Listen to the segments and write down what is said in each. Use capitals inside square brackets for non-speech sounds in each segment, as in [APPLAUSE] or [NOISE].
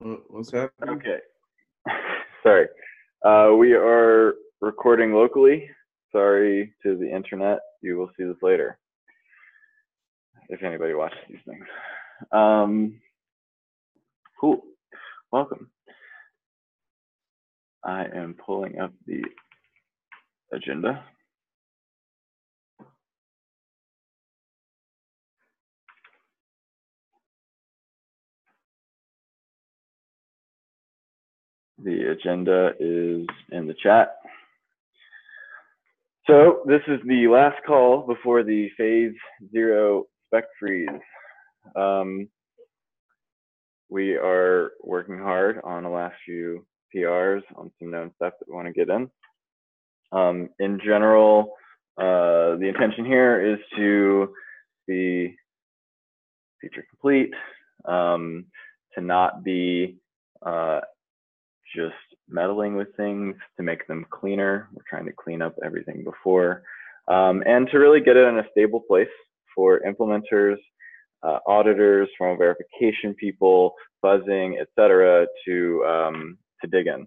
What's happening? Okay. [LAUGHS] Sorry. Uh, we are recording locally. Sorry to the internet. You will see this later. If anybody watches these things. Um, cool. Welcome. I am pulling up the agenda. The agenda is in the chat. So this is the last call before the phase zero spec freeze. Um, we are working hard on the last few PRs on some known stuff that we want to get in. Um, in general, uh, the intention here is to be feature complete, um, to not be uh, just meddling with things to make them cleaner. We're trying to clean up everything before um, and to really get it in a stable place for implementers, uh, auditors, formal verification people, fuzzing, etc., to um, to dig in.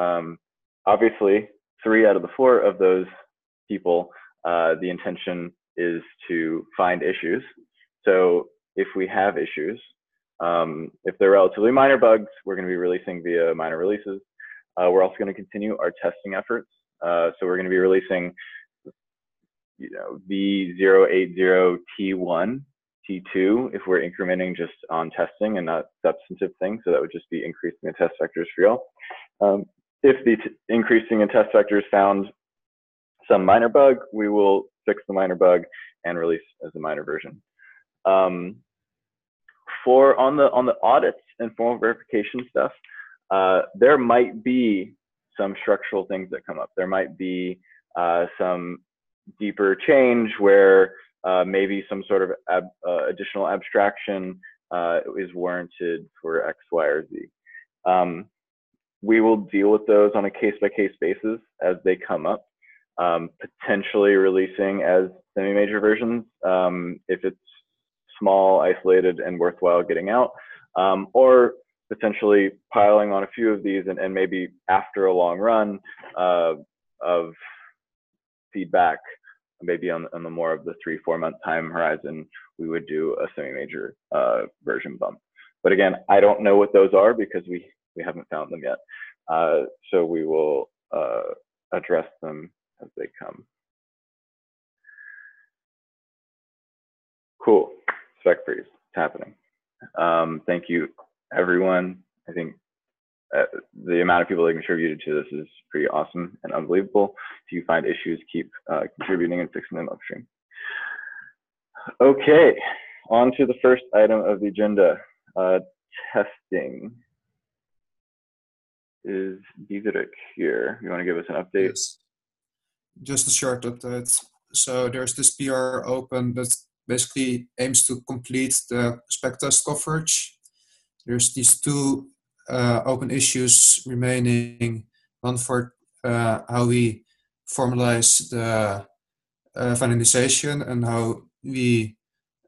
Um, obviously, three out of the four of those people, uh, the intention is to find issues. So if we have issues, um, if they're relatively minor bugs, we're going to be releasing via minor releases. Uh, we're also going to continue our testing efforts. Uh, so we're going to be releasing, you know, V080T1, T2 if we're incrementing just on testing and not substantive things. So that would just be increasing the test vectors for y'all. Um, if the increasing in test vectors found some minor bug, we will fix the minor bug and release as a minor version. Um, for on the on the audits and formal verification stuff, uh, there might be some structural things that come up. There might be uh, some deeper change where uh, maybe some sort of ab uh, additional abstraction uh, is warranted for X, Y, or Z. Um, we will deal with those on a case-by-case -case basis as they come up, um, potentially releasing as semi-major versions um, if it's small, isolated, and worthwhile getting out, um, or potentially piling on a few of these and, and maybe after a long run uh, of feedback, maybe on, on the more of the three, four month time horizon, we would do a semi-major uh, version bump. But again, I don't know what those are because we, we haven't found them yet. Uh, so we will uh, address them as they come. Cool spec freeze. It's happening. Um, thank you, everyone. I think uh, the amount of people that contributed to this is pretty awesome and unbelievable. If you find issues, keep uh, contributing and fixing them upstream. Okay, on to the first item of the agenda, uh, testing. Is Diederik here? You want to give us an update? Yes. Just a short update. So there's this PR open that's basically aims to complete the spec test coverage. There's these two uh, open issues remaining. One for uh, how we formalize the uh, finalization and how we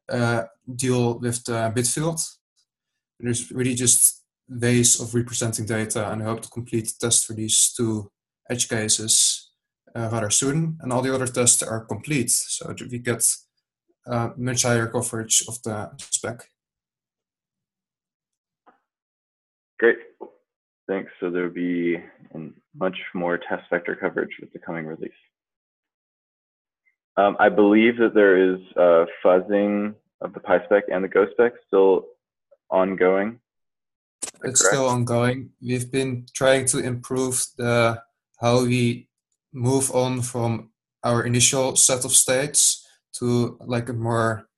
uh, deal with the bit field. There's really just ways of representing data, and I hope to complete the test for these two edge cases uh, rather soon. And all the other tests are complete, so we get uh, much higher coverage of the spec. Great, thanks. So there'll be much more test vector coverage with the coming release. Um, I believe that there is uh, fuzzing of the PySpec and the GoSpec still ongoing. It's correct? still ongoing. We've been trying to improve the how we move on from our initial set of states to like a more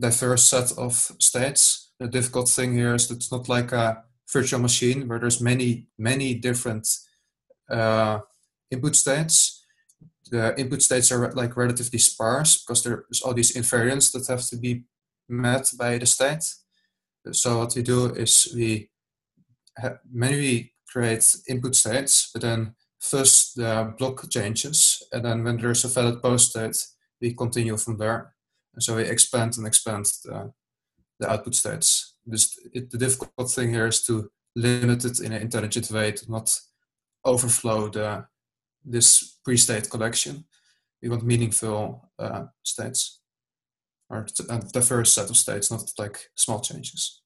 diverse set of states. The difficult thing here is that it's not like a virtual machine where there's many, many different uh, input states. The input states are like relatively sparse because there's all these invariants that have to be met by the state. So what we do is we maybe create input states, but then first the block changes, and then when there's a valid post state, we continue from there. And so we expand and expand the, the output states. This, it, the difficult thing here is to limit it in an intelligent way to not overflow the this pre-state collection. We want meaningful uh, states or a diverse set of states, not like small changes.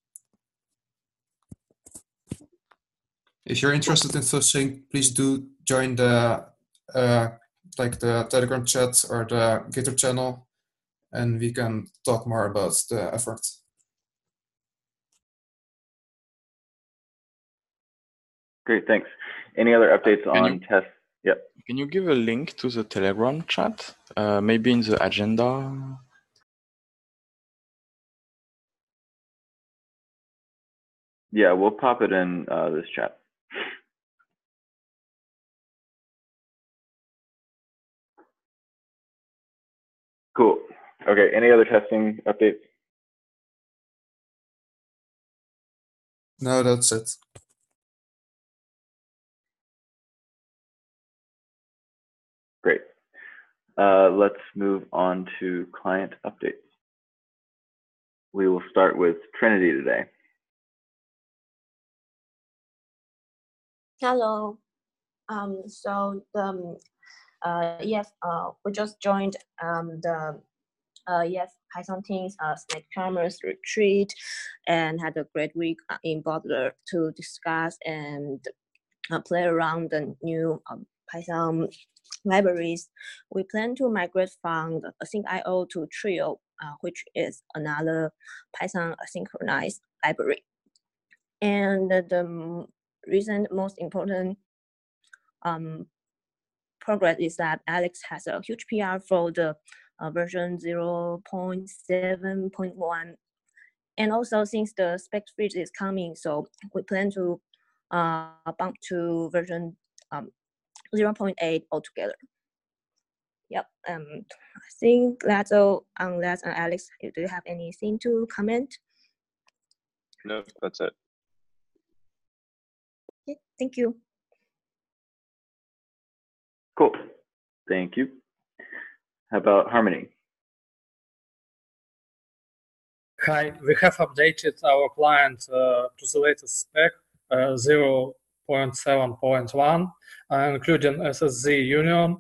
If you're interested in Fuzzing, please do join the uh, like the Telegram chat or the Gitter channel, and we can talk more about the effort. Great, thanks. Any other updates can on you, tests? Yep. Can you give a link to the Telegram chat? Uh, maybe in the agenda? Yeah, we'll pop it in uh, this chat. Cool. Okay, any other testing updates? No, that's it. Great. Uh, let's move on to client updates. We will start with Trinity today. Hello. Um, so the um, yes, uh, we just joined um, the uh, yes Python teams uh, Snake Charmers retreat and had a great week uh, in Bottler to discuss and uh, play around the new um, Python libraries. We plan to migrate from asyncio to Trio, uh, which is another Python asynchronized library. And the recent most important um, progress is that Alex has a huge PR for the uh, version 0.7.1. And also since the spec freeze is coming, so we plan to uh, bump to version um, 0.8 altogether. Yep, um, I think that's all on that. Uh, Alex, do you have anything to comment? No, that's it. Okay, thank you. Cool. Thank you. How about Harmony? Hi, we have updated our client uh, to the latest spec uh, 0.7.1, uh, including SSZ Union.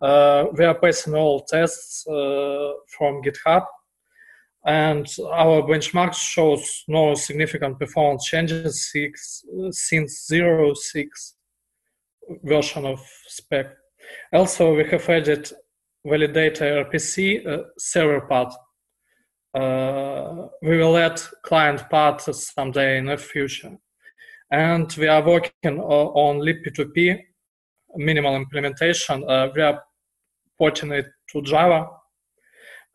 Uh, we are passing all tests uh, from GitHub, and our benchmark shows no significant performance changes six, since 0.6 version of spec. Also, we have added validator RPC uh, server part. Uh, we will add client part someday in the future. And we are working on libp2p minimal implementation. Uh, we are porting it to Java.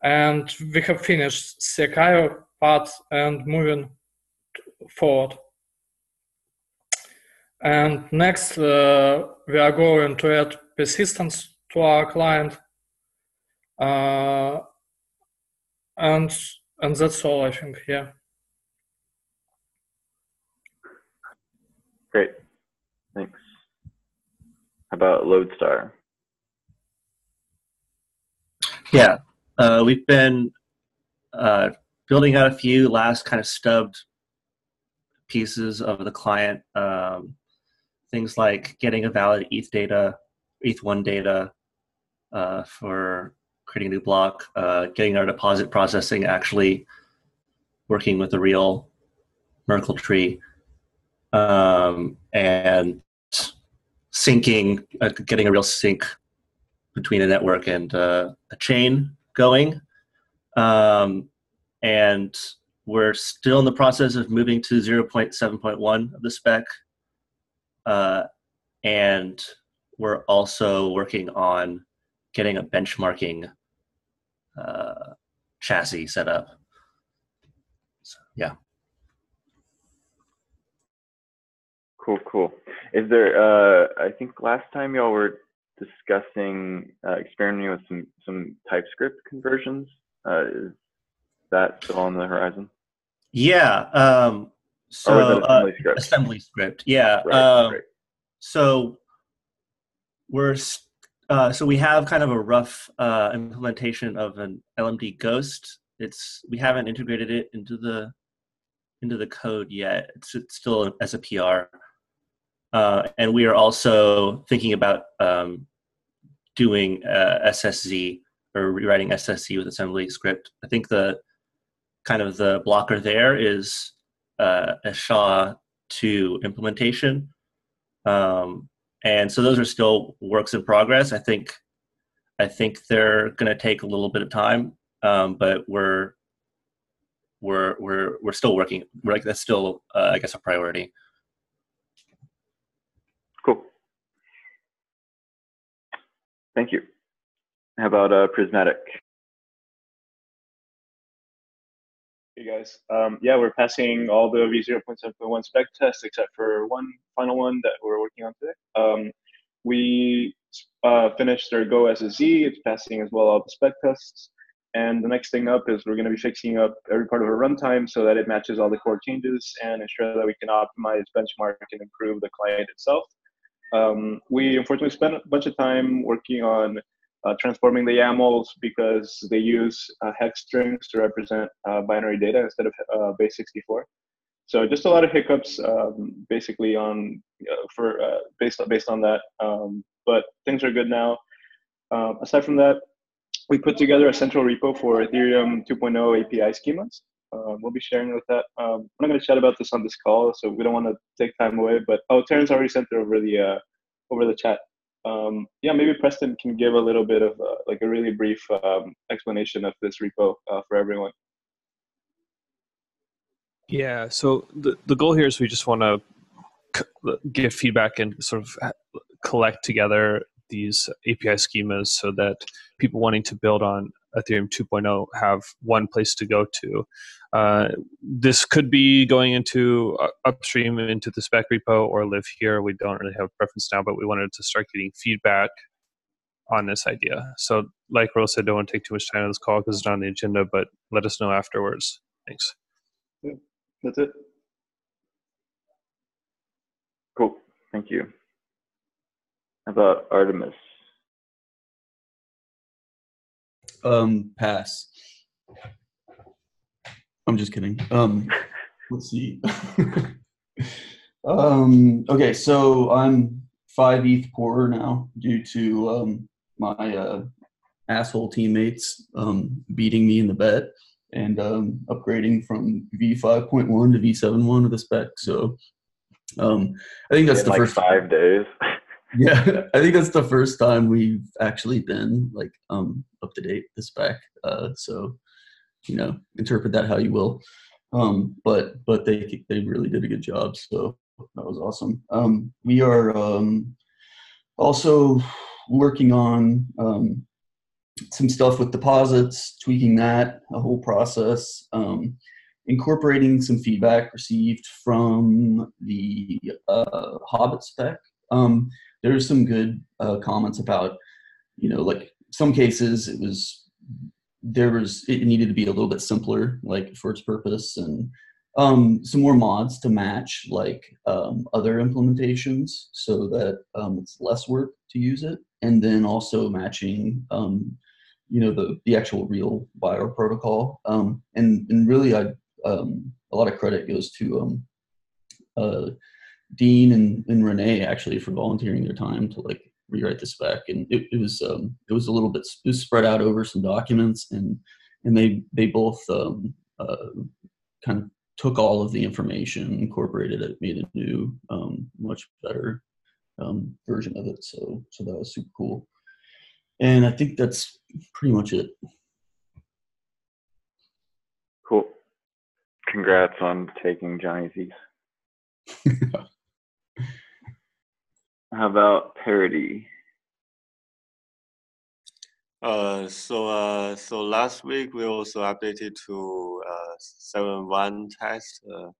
And we have finished CKI part and moving forward. And next, uh, we are going to add persistence to our client. Uh, and and that's all I think. Yeah. Great. Thanks. How about Lodestar? Yeah, uh, we've been uh, building out a few last kind of stubbed pieces of the client. Um, things like getting a valid ETH data, ETH1 data uh, for creating a new block, uh, getting our deposit processing actually working with a real Merkle tree, um, and syncing, uh, getting a real sync between a network and uh, a chain going. Um, and we're still in the process of moving to 0.7.1 of the spec. Uh, and we're also working on getting a benchmarking uh, chassis set up. So, yeah. Cool, cool. Is there? Uh, I think last time y'all were discussing uh, experimenting with some some TypeScript conversions. Uh, is that still on the horizon? Yeah. Um, so assembly, uh, script? assembly script. Yeah. Right, um, right. So we're uh, so we have kind of a rough uh, implementation of an LMD Ghost. It's we haven't integrated it into the into the code yet. It's, it's still as a PR. Uh, and we are also thinking about um, doing uh, SSZ or rewriting SSZ with AssemblyScript. I think the kind of the blocker there is uh, a SHA-2 implementation. Um, and so those are still works in progress. I think I think they're going to take a little bit of time, um, but we're we're we're we're still working. We're like that's still uh, I guess a priority. Cool. Thank you. How about uh, Prysmatic? Hey guys, um, yeah, we're passing all the v0.7.1 spec tests except for one final one that we're working on today. Um, we uh, finished our Go SSZ, it's passing as well all the spec tests. And the next thing up is we're going to be fixing up every part of our runtime so that it matches all the core changes and ensure that we can optimize, benchmark, and improve the client itself. Um, we unfortunately spent a bunch of time working on uh, transforming the YAMLs because they use uh, hex strings to represent uh, binary data instead of uh, base 64. So just a lot of hiccups, um, basically on uh, for uh, based based on that. Um, but things are good now. Um, aside from that, we put together a central repo for Ethereum 2.0 API schemas. we'll be sharing with that. Um, I'm not going to chat about this on this call, so we don't want to take time away. But oh, Terrence already sent it over the over the chat um, yeah, maybe Preston can give a little bit of uh, like a really brief um, explanation of this repo uh, for everyone. Yeah, so the, the goal here is we just want to c- give feedback and sort of collect together these API schemas so that people wanting to build on Ethereum 2.0 have one place to go to. Uh, this could be going into uh, upstream into the spec repo or live here. We don't really have a preference now, but we wanted to start getting feedback on this idea. So, like Rose said, don't want to take too much time on this call because it's not on the agenda, but let us know afterwards. Thanks. Yeah, that's it. Cool. Thank you. How about Artemis? Um, pass. I'm just kidding. Um, [LAUGHS] let's see. [LAUGHS] um, okay, so I'm five ETH poorer now due to um, my uh, asshole teammates um, beating me in the bet and um, upgrading from V5.1 to V7.1 of the spec. So um, I think that's the like first five days. [LAUGHS] yeah, I think that's the first time we've actually been like um up to date the spec. Uh, so you know, interpret that how you will. Um, but but they they really did a good job. So that was awesome. Um, we are um, also working on um, some stuff with deposits, tweaking that, a whole process, um, incorporating some feedback received from the uh, Hobbit spec. Um, there's some good uh, comments about, you know, like some cases it was there was it needed to be a little bit simpler, like for its purpose, and um, some more mods to match like um, other implementations, so that um, it's less work to use it, and then also matching, um, you know, the the actual real wire protocol. Um, and and really, I um, a lot of credit goes to uh, Dean and, and Renee actually for volunteering their time to like rewrite the spec, and it, it was um, it was a little bit it was spread out over some documents, and and they they both um, uh, kind of took all of the information, incorporated it, made a new, um, much better um, version of it. So so that was super cool, and I think that's pretty much it. Cool. Congrats on taking Johnny's ETH. [LAUGHS] How about Parity? Uh, so uh, so last week we also updated to uh, 7.1 test, uh,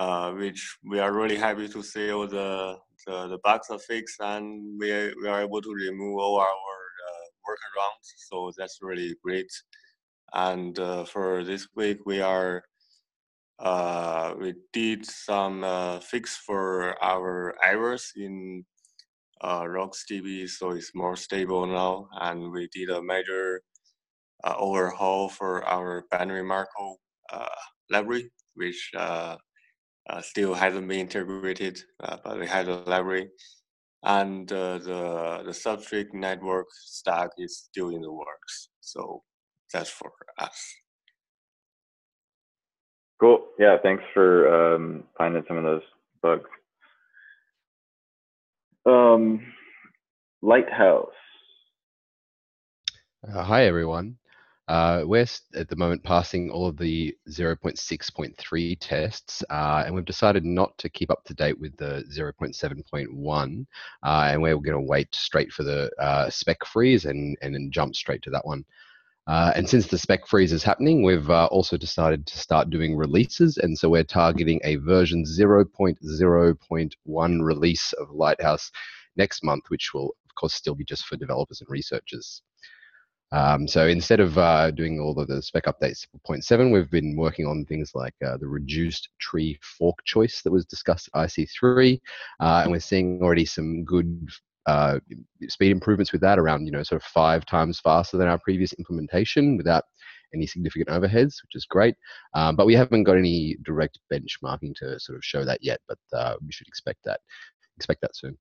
uh, which we are really happy to see all the the, the bugs are fixed and we are, we are able to remove all our uh, workarounds. So that's really great. And for this week we are uh, we did some uh, fix for our errors in uh, RocksDB, so it's more stable now. And we did a major uh, overhaul for our binary Merkle uh, library, which uh, uh, still hasn't been integrated, but we have a library. And the the substrate network stack is still in the works. So that's for us. Cool. Yeah, thanks for um, finding some of those bugs. Um, Lighthouse. Uh, hi, everyone. Uh, we're at the moment passing all of the 0.6.3 tests, uh, and we've decided not to keep up to date with the 0.7.1, uh, and we're going to wait straight for the uh, spec freeze and, and then jump straight to that one. Uh, and since the spec freeze is happening, we've uh, also decided to start doing releases. And so we're targeting a version 0.0.1 release of Lighthouse next month, which will, of course, still be just for developers and researchers. Um, so instead of uh, doing all of the spec updates for 0.7, we've been working on things like uh, the reduced tree fork choice that was discussed at IC3, uh, and we're seeing already some good uh, speed improvements with that around you know sort of five times faster than our previous implementation without any significant overheads, which is great. Um, but we haven't got any direct benchmarking to sort of show that yet, but uh, we should expect that expect that soon.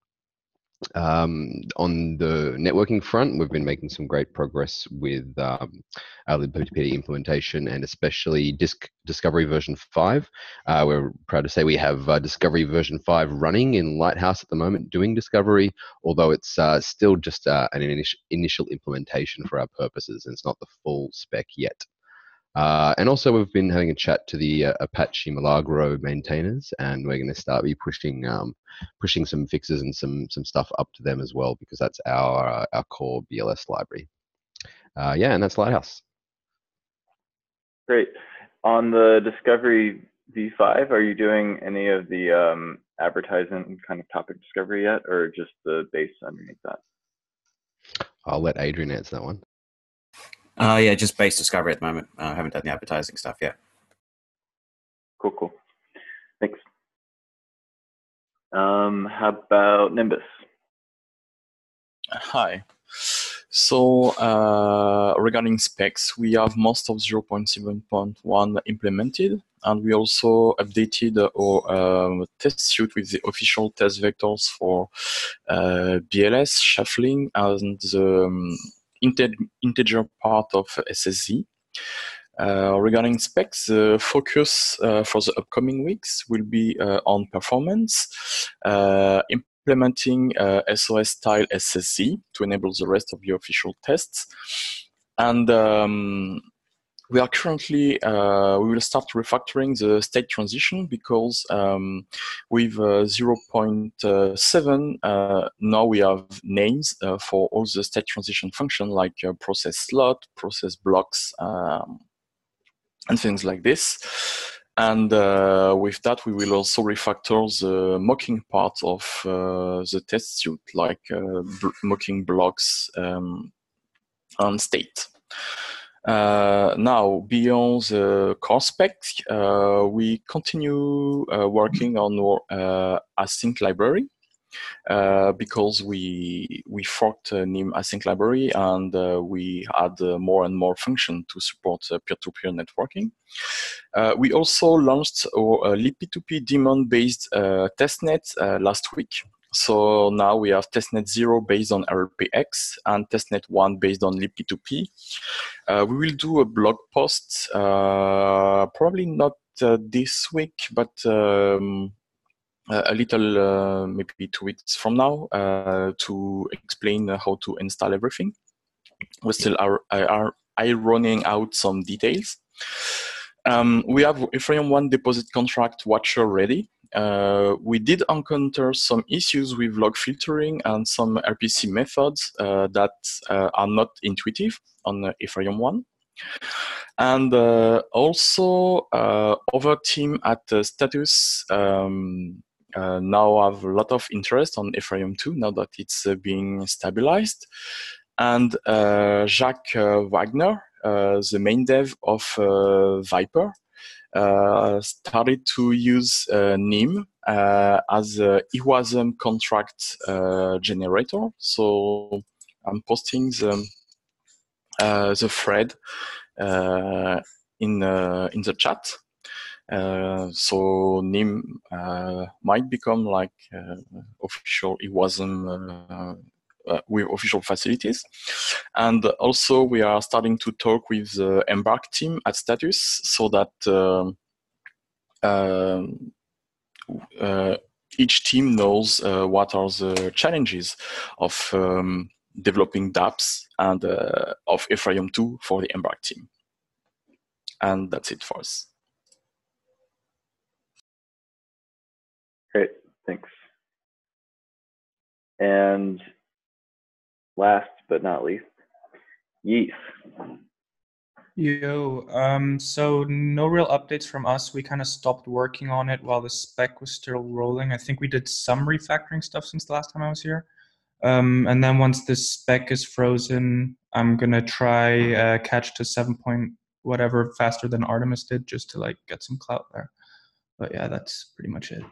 Um, on the networking front, we've been making some great progress with um, our libp2p implementation and especially Disk Discovery version 5. Uh, we're proud to say we have uh, Discovery version 5 running in Lighthouse at the moment doing Discovery, although it's uh, still just uh, an initial implementation for our purposes and it's not the full spec yet. Uh, and also, we've been having a chat to the uh, Apache Milagro maintainers, and we're going to start be pushing um, pushing some fixes and some some stuff up to them as well, because that's our uh, our core BLS library. Uh, yeah, and that's Lighthouse. Great. On the Discovery v5, are you doing any of the um, advertisement kind of topic discovery yet, or just the base underneath that? I'll let Adrian answer that one. Uh, yeah, just base discovery at the moment. I uh, haven't done the advertising stuff yet. Cool, cool. Thanks. Um, how about Nimbus? Hi. So uh, regarding specs, we have most of 0.7.1 implemented, and we also updated our um, test suite with the official test vectors for uh, BLS, shuffling, and the um, integer part of SSZ. Uh, regarding specs, the focus uh, for the upcoming weeks will be uh, on performance, uh, implementing SOS style SSZ to enable the rest of the official tests, and um, we are currently uh, we will start refactoring the state transition because um, with uh, 0.7 uh, now we have names uh, for all the state transition function like uh, process slot, process blocks, um, and things like this. And uh, with that, we will also refactor the mocking part of the test suite, like mocking blocks um, and state. Uh, now, beyond the core spec, uh, we continue uh, working on our async library. Uh, because we we forked uh, NIM async library and uh, we add more and more function to support peer-to-peer networking. we also launched our libp2p daemon-based testnet last week. So now we have testnet 0 based on RLPX and testnet 1 based on libp2p. Uh, we will do a blog post, uh, probably not uh, this week, but um, a little, uh, maybe two weeks from now, uh, to explain how to install everything. We still are, are ironing out some details. Um, we have Ethereum 1 deposit contract watcher ready. Uh, we did encounter some issues with log filtering and some RPC methods uh, that uh, are not intuitive on Ethereum 1. And uh, also, other team at Status um, now have a lot of interest on Ethereum 2 now that it's being stabilized. And Jacques Wagstaff, the main dev of Vyper uh, started to use uh, NIM uh, as a EWASM contract generator. So I'm posting the, the thread in, in the chat. Uh, so NIM uh, might become like uh, official EWASM uh, with official facilities. And also we are starting to talk with the Embark team at Status so that um, um uh, each team knows uh, what are the challenges of um, developing dApps and uh, of Ethereum 2 for the Embark team. And that's it for us. Great, thanks. And last but not least, Yeeth. Yo, um, so no real updates from us. We kind of stopped working on it while the spec was still rolling. I think we did some refactoring stuff since the last time I was here. Um, and then once the spec is frozen, I'm gonna try uh, catch to seven point whatever faster than Artemis did, just to like get some clout there. But yeah, that's pretty much it.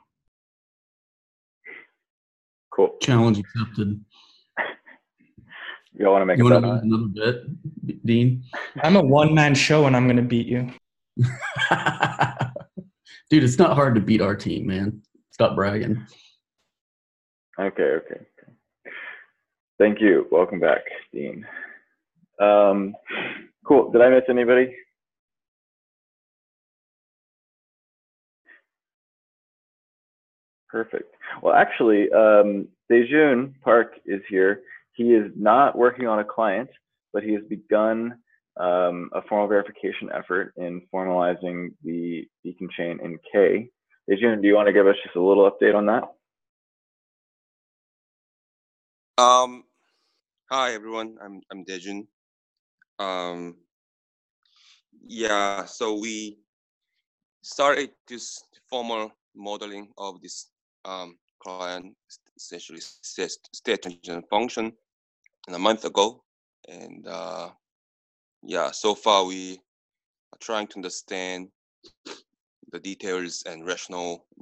Cool. Challenge accepted. Y'all want to make you want to another bit, Dean? I'm a one man show and I'm going to beat you. [LAUGHS] Dude, it's not hard to beat our team, man. Stop bragging. Okay, okay. Thank you. Welcome back, Dean. Um, cool. Did I miss anybody? Perfect. Well, actually, um, Daejun Park is here. He is not working on a client, but he has begun um, a formal verification effort in formalizing the beacon chain in K. Daejun, do you want to give us just a little update on that? Um, hi everyone. I'm I'm Daejun. Um, yeah, so we started this formal modeling of this um, client, essentially state transition function a month ago, and uh, yeah, so far we are trying to understand the details and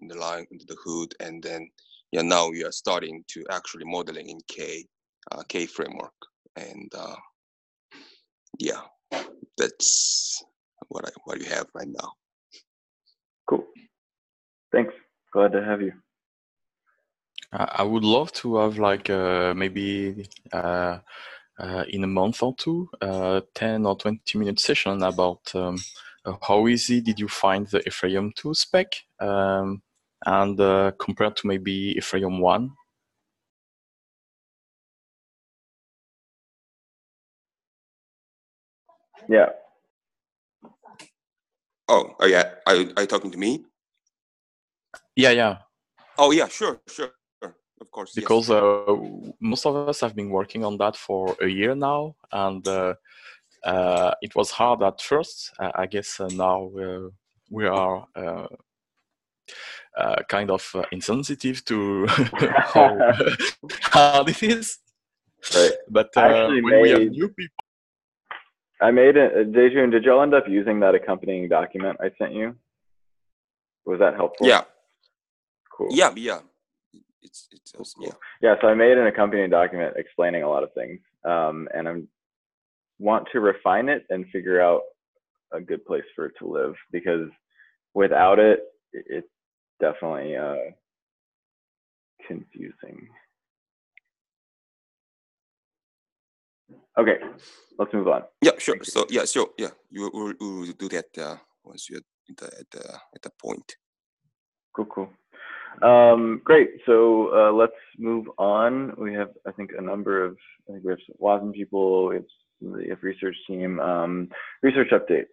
the line into the hood, and then yeah, now we are starting to actually modeling in K, uh, K framework, and uh, yeah, that's what I what you have right now. Cool. Thanks. Glad to have you. I would love to have like uh, maybe uh, uh, in a month or two, uh, 10 or 20 minute session about um, uh, how easy did you find the Ethereum 2 spec um, and uh, compared to maybe Ethereum 1. Yeah. Oh, oh yeah. Are, are you talking to me? Yeah, yeah. Oh yeah, sure, sure of course. Because yes. uh, most of us have been working on that for a year now, and uh, uh, it was hard at first. I guess uh, now we are uh, uh, kind of insensitive to [LAUGHS] how [LAUGHS] hard it is. Right. But when made, we have new people. I made it. Daejun, did y'all end up using that accompanying document I sent you? Was that helpful? Yeah. Cool. Yeah, yeah it's it's cool, cool. yeah. Yeah, so I made an accompanying document explaining a lot of things, um, and I want to refine it and figure out a good place for it to live because without it, it's definitely uh, confusing. Okay, let's move on. Yeah, sure. So yeah, sure. Yeah, you will, will do that uh, once you're at the, at the, at the point. Cool, cool. Um, great. So uh, let's move on. We have, I think, a number of, I think we have some WASM people, we have the research team. Um, research updates.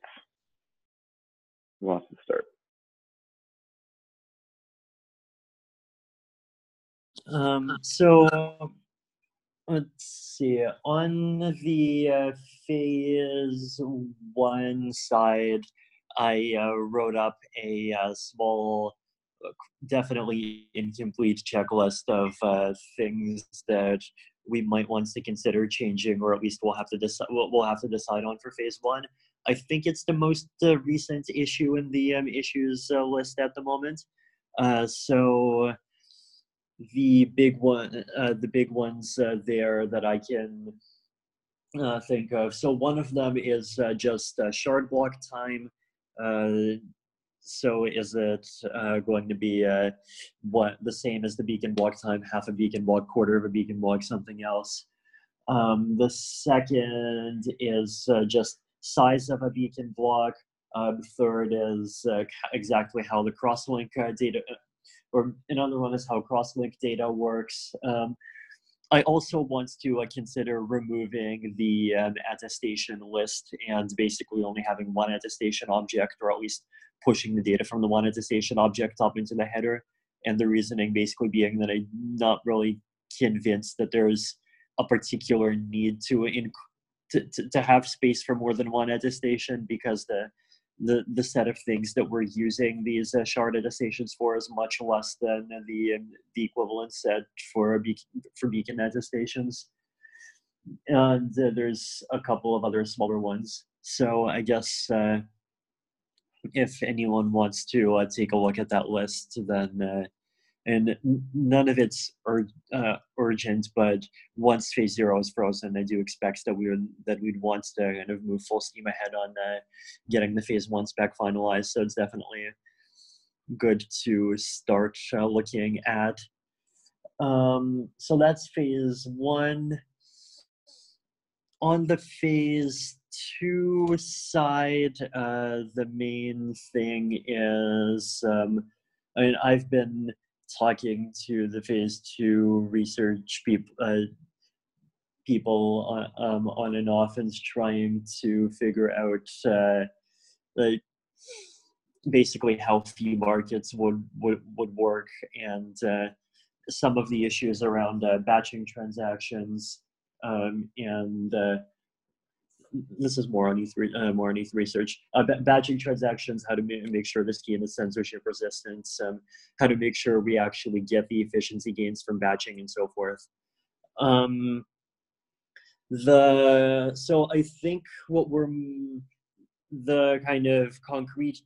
Who wants to start? Um, so let's see. On the uh, phase one side, I uh, wrote up a, a uh, small definitely incomplete checklist of uh, things that we might want to consider changing, or at least we'll have to decide. We'll, we'll have to decide on for phase one. I think it's the most uh, recent issue in the um, issues uh, list at the moment. Uh, so the big one, uh, the big ones uh, there that I can think of. So one of them is just shard block time so is it uh, going to be uh, what the same as the beacon block time, half a beacon block, quarter of a beacon block, something else? Um, the second is uh, just size of a beacon block. Uh, the third is uh, exactly how the crosslink uh, data, or another one is how crosslink data works. Um, I also want to consider removing the um, attestation list and basically only having one attestation object, or at least pushing the data from the one attestation object up into the header. And the reasoning basically being that I'm not really convinced that there's a particular need to, inc- to, to, to have space for more than one attestation because the the the set of things that we're using these uh, shard attestations for is much less than the um, the equivalent set for beacon, for beacon attestations. And uh, there's a couple of other smaller ones. So I guess uh, if anyone wants to uh, take a look at that list, then uh, and none of it's ur- uh, urgent. But once phase zero is frozen, I do expect that we would that we'd want to kind of move full steam ahead on uh, getting the phase one spec finalized. So it's definitely good to start uh, looking at. Um, so that's phase one. On the phase two side, uh, the main thing is, um, I mean, I've been talking to the phase two research people uh, people on, um, on and off and trying to figure out uh, like basically how fee markets would would, would work and uh, some of the issues around uh, batching transactions um, and uh, this is more on ETH, uh, more on ETH research. Uh, batching transactions, how to ma- make sure the scheme is censorship resistant, um, how to make sure we actually get the efficiency gains from batching and so forth. Um, the so I think what we're the kind of concrete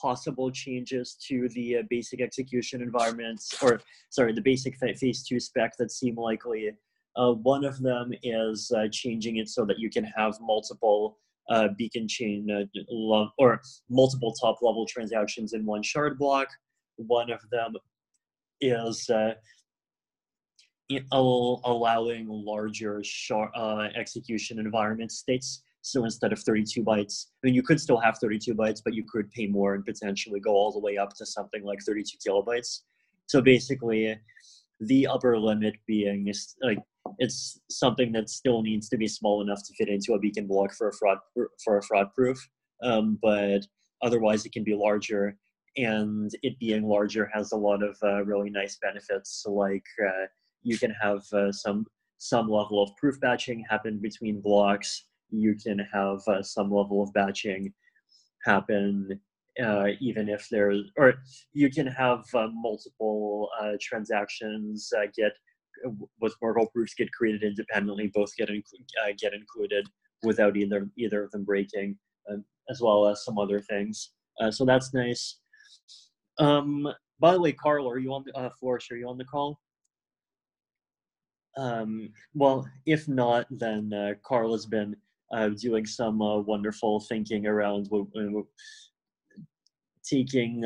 possible changes to the uh, basic execution environments, or sorry, the basic phase two spec that seem likely uh, one of them is uh, changing it so that you can have multiple uh, beacon chain uh, or multiple top level transactions in one shard block. One of them is uh, allowing larger shard, uh, execution environment states. So instead of 32 bytes, I mean, you could still have 32 bytes, but you could pay more and potentially go all the way up to something like 32 kilobytes. So basically, the upper limit being like it's something that still needs to be small enough to fit into a beacon block for a fraud for a fraud proof. Um, but otherwise it can be larger and it being larger has a lot of uh, really nice benefits. Like uh, you can have uh, some some level of proof batching happen between blocks. You can have uh, some level of batching happen uh, even if there's or you can have uh, multiple transactions get with Merkle proofs get created independently, both get uh, get included without either either of them breaking, uh, as well as some other things. Uh, so that's nice. Um, by the way, Karl, are you on the uh, Floersch? Are you on the call? Um, well, if not, then uh, Karl has been uh, doing some uh, wonderful thinking around taking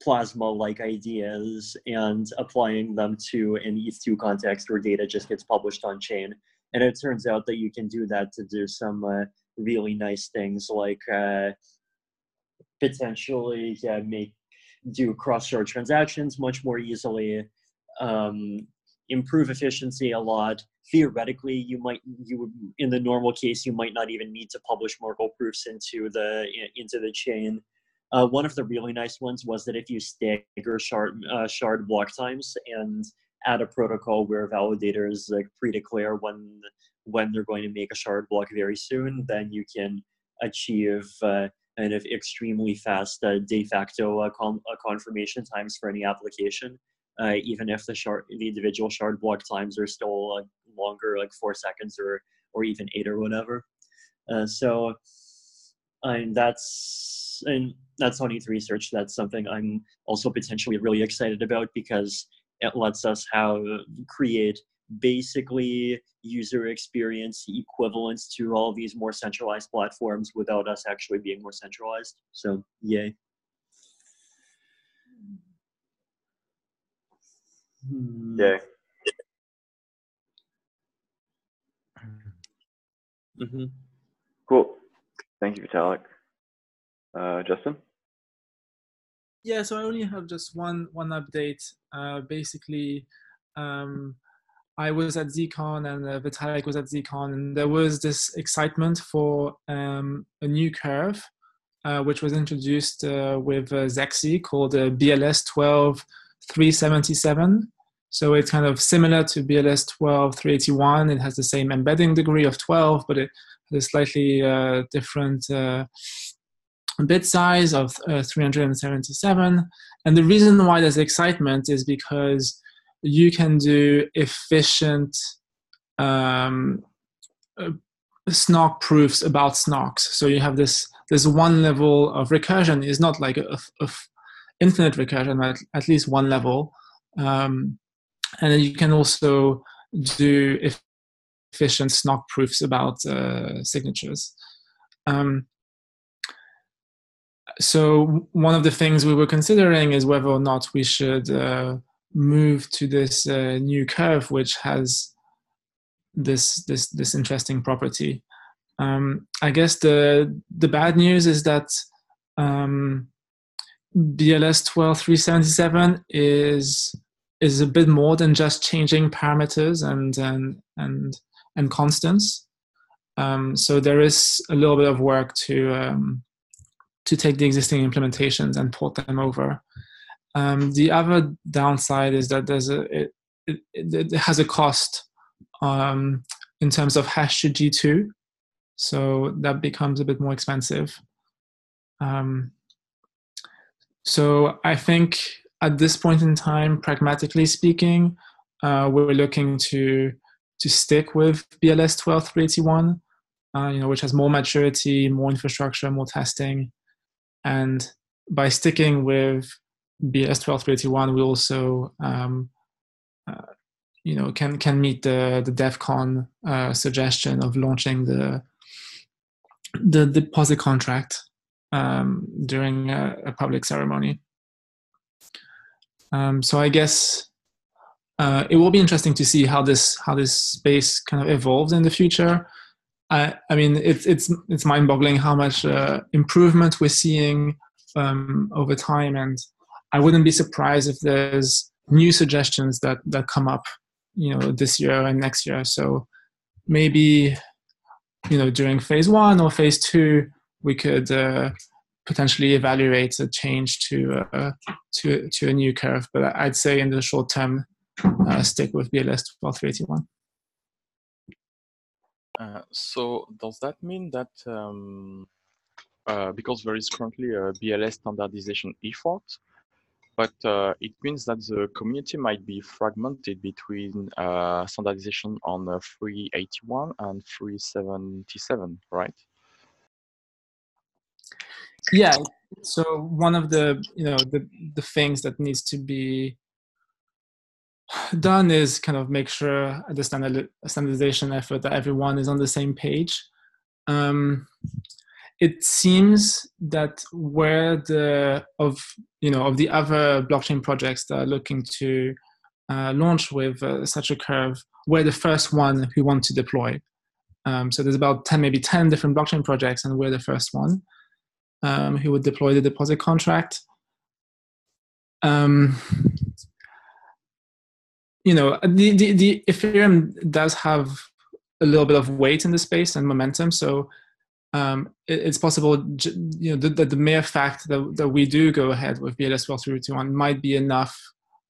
uh, plasma-like ideas and applying them to an ETH2 context where data just gets published on chain. And it turns out that you can do that to do some uh, really nice things like uh, potentially yeah, make do cross-shard transactions much more easily, um, improve efficiency a lot. Theoretically, you might you would in the normal case you might not even need to publish Merkle proofs into the into the chain uh, one of the really nice ones was that if you stagger shard, uh, shard block times and add a protocol where validators like pre-declare when when they're going to make a shard block very soon, then you can achieve uh, kind of extremely fast uh, de facto uh, com- uh, confirmation times for any application, even if the shard the individual shard block times are still longer, like four seconds or or even eight or whatever. so, and that's and that's not ETH research. That's something I'm also potentially really excited about because it lets us have create basically user experience equivalents to all these more centralized platforms without us actually being more centralized. So yay. Hmm. Yay. Mm-hmm. Cool. Thank you, Vitalik. Uh, Justin? Yeah, so I only have just one one update. Uh, basically, um, I was at ZCon and uh, Vitalik was at ZCon, and there was this excitement for um, a new curve, uh, which was introduced uh, with uh, Zexe called uh, BLS 12 377. So it's kind of similar to BLS 12 381. It has the same embedding degree of 12, but it has a slightly uh, different uh, bit size of uh, 377. And the reason why there's excitement is because you can do efficient um, uh, proofs about SNARKs. So you have this this one level of recursion is not like a infinite recursion, at, at least one level. Um, and then you can also do efficient SNARK proofs about uh, signatures. Um, so one of the things we were considering is whether or not we should uh, move to this uh, new curve, which has this this this interesting property. Um, I guess the the bad news is that um, BLS 12377 is is a bit more than just changing parameters and and and and constants. Um, so there is a little bit of work to um, to take the existing implementations and port them over. Um, the other downside is that there's a it, it, it has a cost um, in terms of hash to G2, so that becomes a bit more expensive. Um, so I think at this point in time, pragmatically speaking, uh, we're looking to to stick with BLS 12381, uh, you know, which has more maturity, more infrastructure, more testing, and by sticking with BLS 12381, we also um, uh, you know can can meet the the Devcon uh, suggestion of launching the the deposit contract um, during a, a, public ceremony. Um, so I guess uh, it will be interesting to see how this how this space kind of evolves in the future. I, I mean, it's it's it's mind-boggling how much uh, improvement we're seeing um, over time, and I wouldn't be surprised if there's new suggestions that that come up, you know, this year and next year. So maybe, you know, during phase one or phase two, we could uh, potentially evaluate a change to uh, to to a new curve. But I'd say in the short term, uh, stick with BLS 12381. Uh, so does that mean that um, uh, because there is currently a BLS standardization effort, but uh, it means that the community might be fragmented between uh, standardization on uh, 381 and 377, right? Yeah. So one of the you know the the things that needs to be done is kind of make sure the standard, standardization effort that everyone is on the same page. Um, it seems that where the of you know of the other blockchain projects that are looking to uh, launch with uh, such a curve, we're the first one who want to deploy. Um, so there's about 10, maybe 10 different blockchain projects, and we're the first one um, who would deploy the deposit contract. Um, you know, the, the, the Ethereum does have a little bit of weight in the space and momentum. So um, it, it's possible, you know, that the, the, mere fact that, that we do go ahead with BLS 12321 might be enough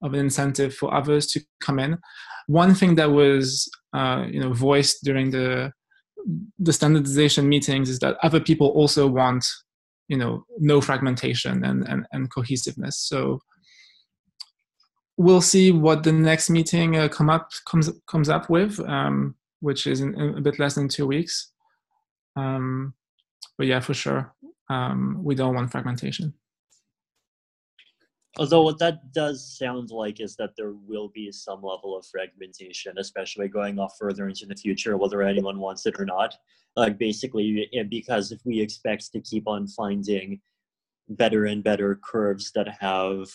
of an incentive for others to come in. One thing that was, uh, you know, voiced during the the standardization meetings is that other people also want, you know, no fragmentation and and, and cohesiveness. So we'll see what the next meeting uh, come up comes comes up with, um, which is in, in a bit less than two weeks. Um, but yeah, for sure, um, we don't want fragmentation. Although what that does sound like is that there will be some level of fragmentation, especially going off further into the future, whether anyone wants it or not. Like basically, because if we expect to keep on finding better and better curves that have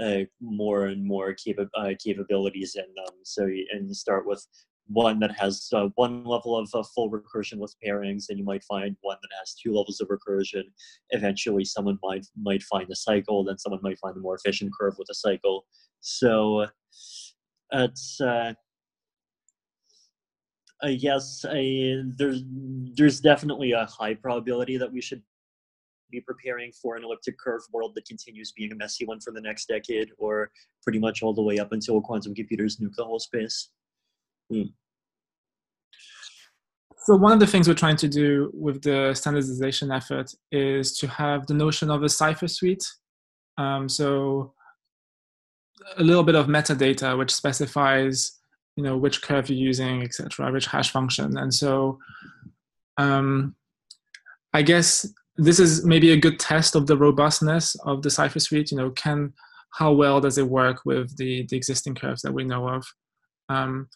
uh, more and more capa- uh, capabilities in them. So and you start with one that has uh, one level of uh, full recursion with pairings, and you might find one that has two levels of recursion. Eventually, someone might might find a cycle, then someone might find a more efficient curve with a cycle. So it's uh, uh, yes, I, there's there's definitely a high probability that we should be preparing for an elliptic curve world that continues being a messy one for the next decade, or pretty much all the way up until quantum computers nuke the whole space. Hmm. So one of the things we're trying to do with the standardization effort is to have the notion of a cipher suite. Um, so a little bit of metadata which specifies, you know, which curve you're using, etc., which hash function. And so um, I guess this is maybe a good test of the robustness of the cipher suite. You know, can how well does it work with the, the existing curves that we know of? Um,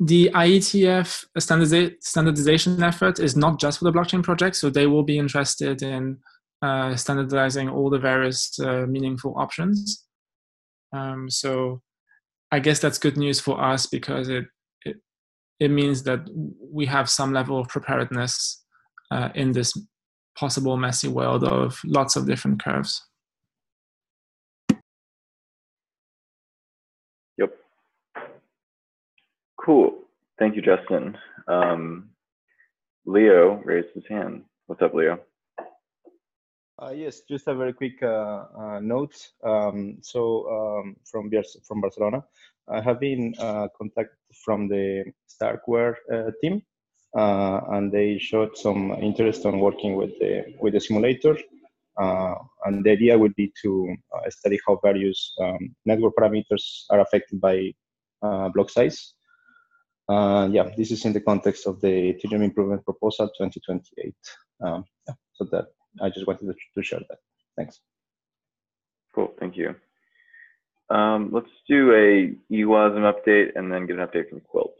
the IETF standardization effort is not just for the blockchain project, so they will be interested in uh, standardizing all the various uh, meaningful options. Um, so I guess that's good news for us because it, it, it means that we have some level of preparedness uh, in this possible messy world of lots of different curves. Cool. Thank you, Justin. Um, Leo raised his hand. What's up, Leo? Uh, yes, just a very quick uh, uh, note. Um, so um, from from Barcelona, I have been uh, contacted from the Starkware uh, team, uh, and they showed some interest on working with the with the simulator. and the idea would be to study how various um, network parameters are affected by block size. Uh, yeah, this is in the context of the Ethereum Improvement Proposal 2028. Um, yeah, so that I just wanted to, to share that. Thanks. Cool, thank you. Um, let's do a EWASM update and then get an update from Quilt.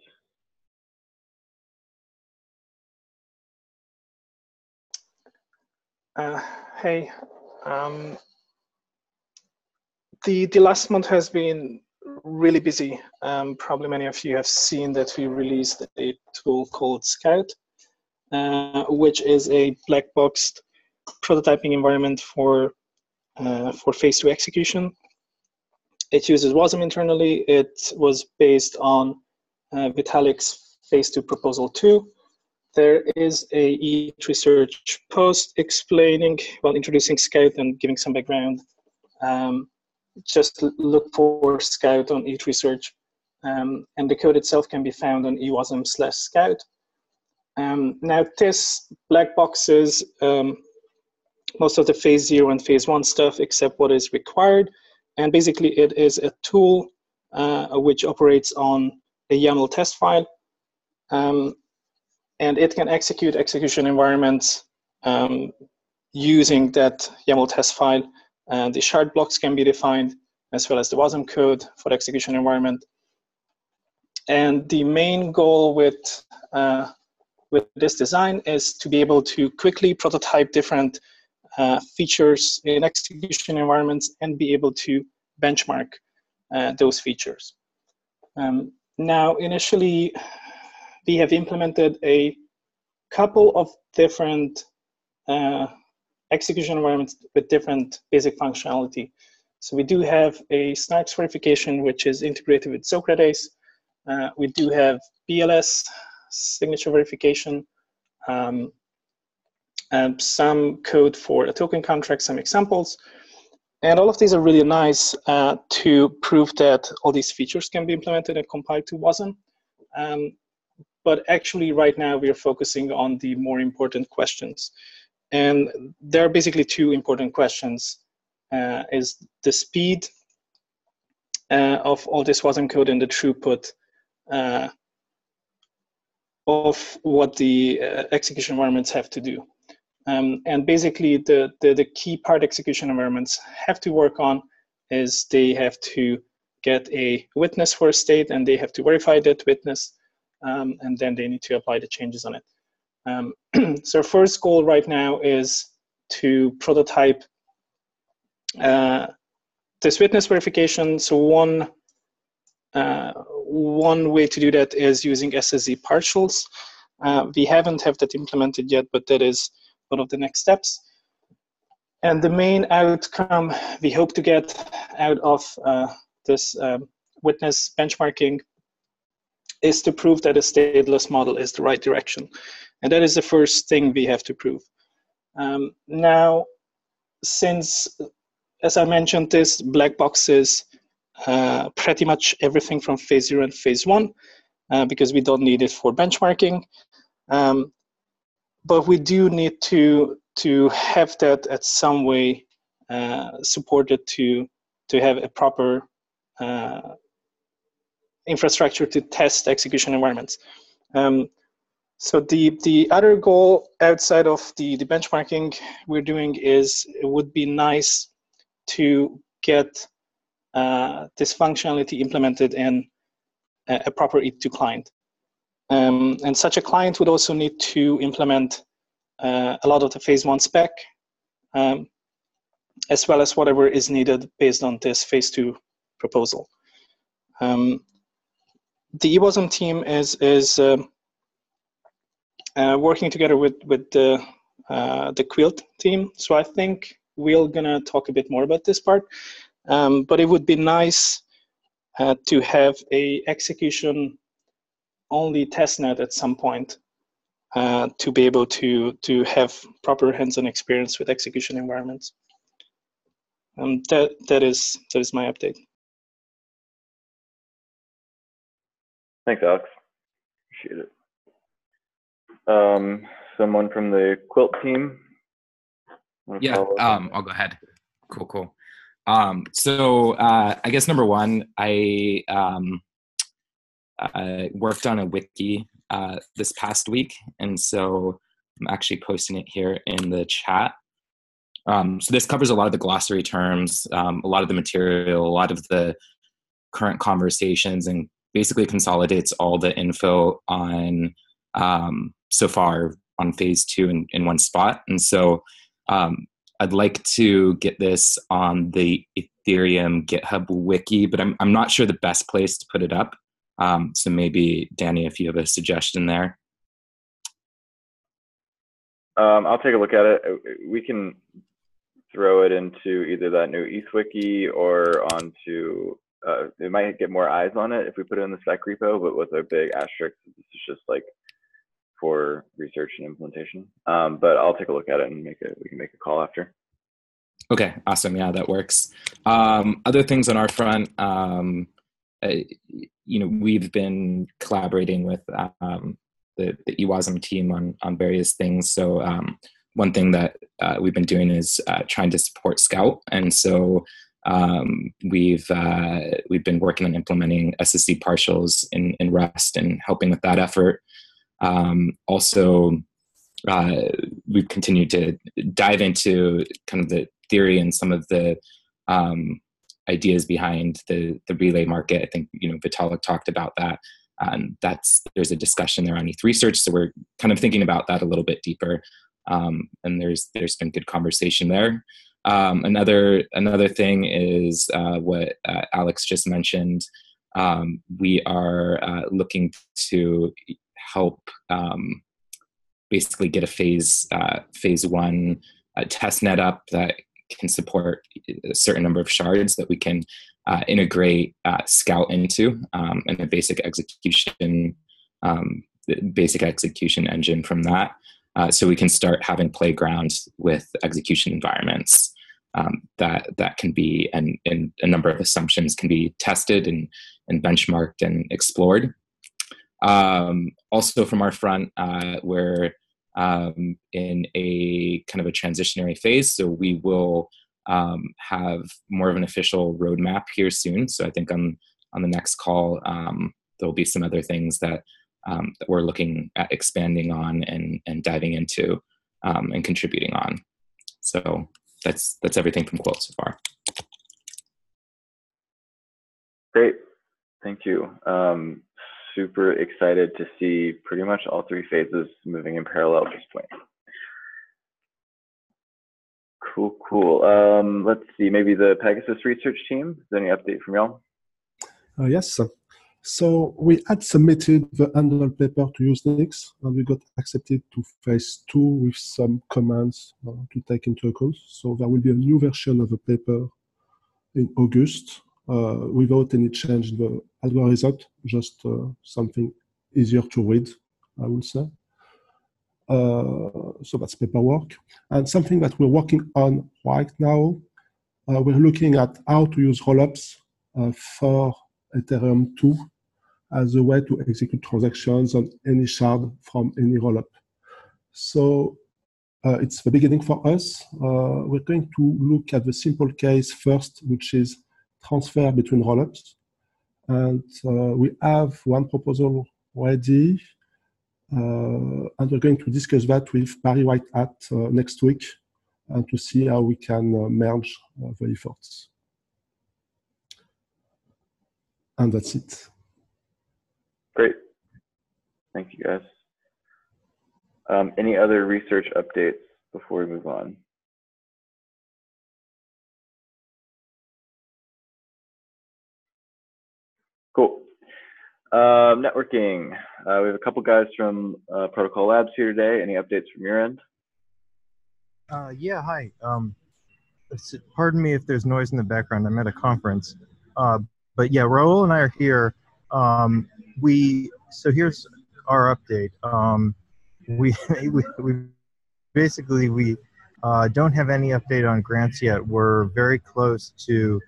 Uh, hey, um, the the last month has been really busy. Um, probably many of you have seen that we released a tool called Scout, uh, which is a black boxed prototyping environment for uh, for phase two execution. It uses WASM internally. It was based on uh, Vitalik's phase two proposal two. There is a ETH research post explaining, well, introducing Scout and giving some background. Um, just look for Scout on ETH Research. Um, and the code itself can be found on ewasm slash scout. Um, now this black boxes um, most of the phase zero and phase one stuff except what is required. And basically it is a tool uh, which operates on a YAML test file. Um, and it can execute execution environments um, using that YAML test file and the shard blocks can be defined as well as the WASM code for the execution environment. And the main goal with, uh, with this design is to be able to quickly prototype different uh, features in execution environments and be able to benchmark uh, those features. Um, now, initially, we have implemented a couple of different uh, execution environments with different basic functionality. So we do have a Snarks verification, which is integrated with ZoKrates. Uh, we do have BLS signature verification, um, some code for a token contract, some examples. And all of these are really nice uh, to prove that all these features can be implemented and compiled to WASM. Um, but actually right now we are focusing on the more important questions. And there are basically two important questions. Uh, is the speed uh, of all this WASM code and the throughput uh, of what the uh, execution environments have to do. Um, and basically the, the, the key part execution environments have to work on is they have to get a witness for a state and they have to verify that witness um, and then they need to apply the changes on it. Um, [CLEARS THROAT] so first goal right now is to prototype uh, this witness verification, so one uh, one way to do that is using SSZ partials. Uh, we haven't have that implemented yet, but that is one of the next steps. And the main outcome we hope to get out of uh, this um, witness benchmarking is to prove that a stateless model is the right direction. And that is the first thing we have to prove. Um, now, since, as I mentioned, this black boxes uh, pretty much everything from phase zero and phase one, uh, because we don't need it for benchmarking. Um, but we do need to to have that at some way uh, supported to to have a proper uh, infrastructure to test execution environments. Um, so the the other goal outside of the the benchmarking we're doing is it would be nice to get uh, this functionality implemented in a, proper ETH2 client. Um, and such a client would also need to implement uh, a lot of the phase one spec, um, as well as whatever is needed based on this phase two proposal. Um, the eWASM team is is um, uh, working together with with the uh, the Quilt team. So I think we're gonna talk a bit more about this part. Um, but it would be nice uh, to have a execution only testnet at some point uh, to be able to to have proper hands-on experience with execution environments. Um, that that is that is my update. Thanks, Alex. Appreciate it. Um, someone from the Quilt team. Yeah, um, I'll go ahead. Cool, cool. Um, so uh, I guess number one, I um, I worked on a wiki uh, this past week, and so I'm actually posting it here in the chat. Um, so this covers a lot of the glossary terms, um, a lot of the material, a lot of the current conversations, and basically consolidates all the info on um, so far on phase two in, in one spot. And so um, I'd like to get this on the Ethereum GitHub wiki, but I'm, I'm not sure the best place to put it up. Um, so maybe, Danny, if you have a suggestion there. Um, I'll take a look at it. We can throw it into either that new ETH wiki or onto, uh, it might get more eyes on it if we put it in the spec repo, but with a big asterisk, this is just like for research and implementation. Um, but I'll take a look at it and make it. We can make a call after. Okay, awesome. Yeah, that works. Um, other things on our front, um, uh, you know, we've been collaborating with um, the, the eWASM team on on various things. So um, one thing that uh, we've been doing is uh, trying to support Scout, and so um, we've uh, we've been working on implementing SSZ partials in, in Rust and helping with that effort. Um, also, uh, we've continued to dive into kind of the theory and some of the um, ideas behind the the relay market. I think you know Vitalik talked about that. and that's there's a discussion there on ETH research, so we're kind of thinking about that a little bit deeper. Um, and there's there's been good conversation there. Um, another another thing is uh, what uh, Alex just mentioned. Um, we are uh, looking to help um, basically get a phase uh, phase one uh, test net up that can support a certain number of shards that we can uh, integrate uh, Scout into um, and a basic execution um, basic execution engine from that. Uh, so we can start having playgrounds with execution environments um, that that can be and, and a number of assumptions can be tested and, and benchmarked and explored um, also, from our front, uh, we're um, in a kind of a transitionary phase, so we will um, have more of an official roadmap here soon. So I think on on the next call, um, there'll be some other things that um, that we're looking at expanding on and and diving into um, and contributing on. So that's that's everything from Quilt so far. Great, thank you. Um, super excited to see pretty much all three phases moving in parallel at this point. Cool, cool. Um, let's see, maybe the PegaSys research team. Is there any update from y'all? Uh, yes. So we had submitted the Handel paper to Usenix and we got accepted to phase two with some comments uh, to take into account. So there will be a new version of the paper in August without any change in the algorithm, just uh, something easier to read, I would say. Uh, so that's paperwork. And something that we're working on right now, uh, we're looking at how to use rollups uh, for Ethereum 2 as a way to execute transactions on any shard from any rollup. So uh, it's the beginning for us. Uh, we're going to look at the simple case first, which is transfer between rollups. And uh, we have one proposal ready. Uh, and we're going to discuss that with Barry White at uh, next week and to see how we can merge the efforts. And that's it. Great. Thank you, guys. Um, any other research updates before we move on? Cool. Uh, networking. Uh, we have a couple guys from uh, Protocol Labs here today. Any updates from your end? Uh, yeah, hi. Um, pardon me if there's noise in the background. I'm at a conference. Uh, but yeah, Raul and I are here. Um, we so here's our update. Um, we, [LAUGHS] we, we basically we uh, don't have any update on grants yet. We're very close to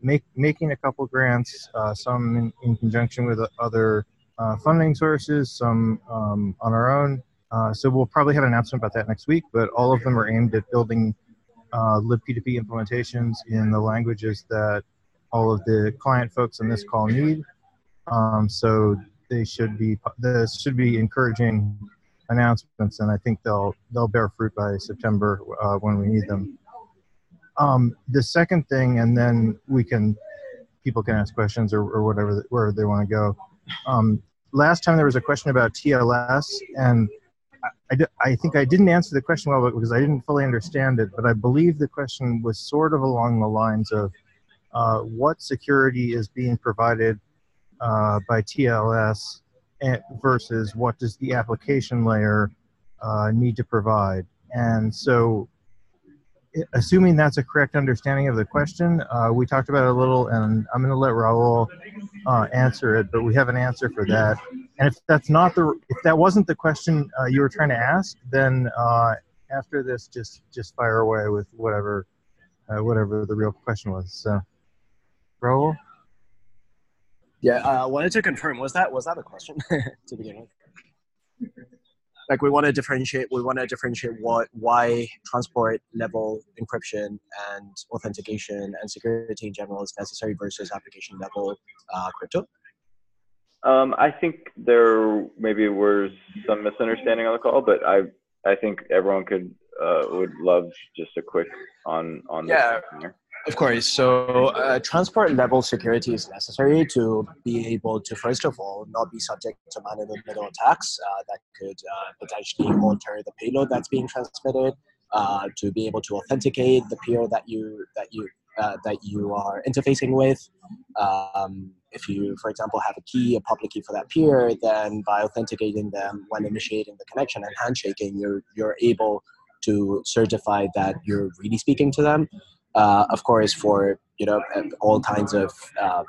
make, making a couple grants, uh, some in, in, conjunction with other uh, funding sources, some um, on our own. Uh, so we'll probably have an announcement about that next week, but all of them are aimed at building uh, libp2p implementations in the languages that all of the client folks on this call need. Um, so they should be, this should be encouraging announcements, and I think they'll they'll bear fruit by September uh, when we need them. Um, the second thing, and then we can people can ask questions or, or whatever where they want to go. Um, last time there was a question about TLS, and I, I, I, think I didn't answer the question well because I didn't fully understand it, but I believe the question was sort of along the lines of uh, what security is being provided uh, by TLS versus what does the application layer uh, need to provide. And so assuming that's a correct understanding of the question, uh, we talked about it a little, and I'm going to let Raul uh, answer it, but we have an answer for that. And if that's not the, if that wasn't the question uh, you were trying to ask, then uh, after this, just just fire away with whatever, uh, whatever the real question was. So, Raul. Yeah, I wanted to confirm. Was that was that a question [LAUGHS] to begin with? Like we want to differentiate we want to differentiate what why transport level encryption and authentication and security in general is necessary versus application level uh, crypto um, i think there maybe was some misunderstanding on the call but i i think everyone could uh, would love just a quick on on this. yeah of course. So, uh, transport level security is necessary to be able to, first of all, not be subject to man in the middle attacks uh, that could uh, potentially alter the payload that's being transmitted. Uh, to be able to authenticate the peer that you that you uh, that you are interfacing with. Um, if you, for example, have a key, a public key for that peer, then by authenticating them when initiating the connection and handshaking, you're you're able to certify that you're really speaking to them uh, of course, for you know all kinds of uh,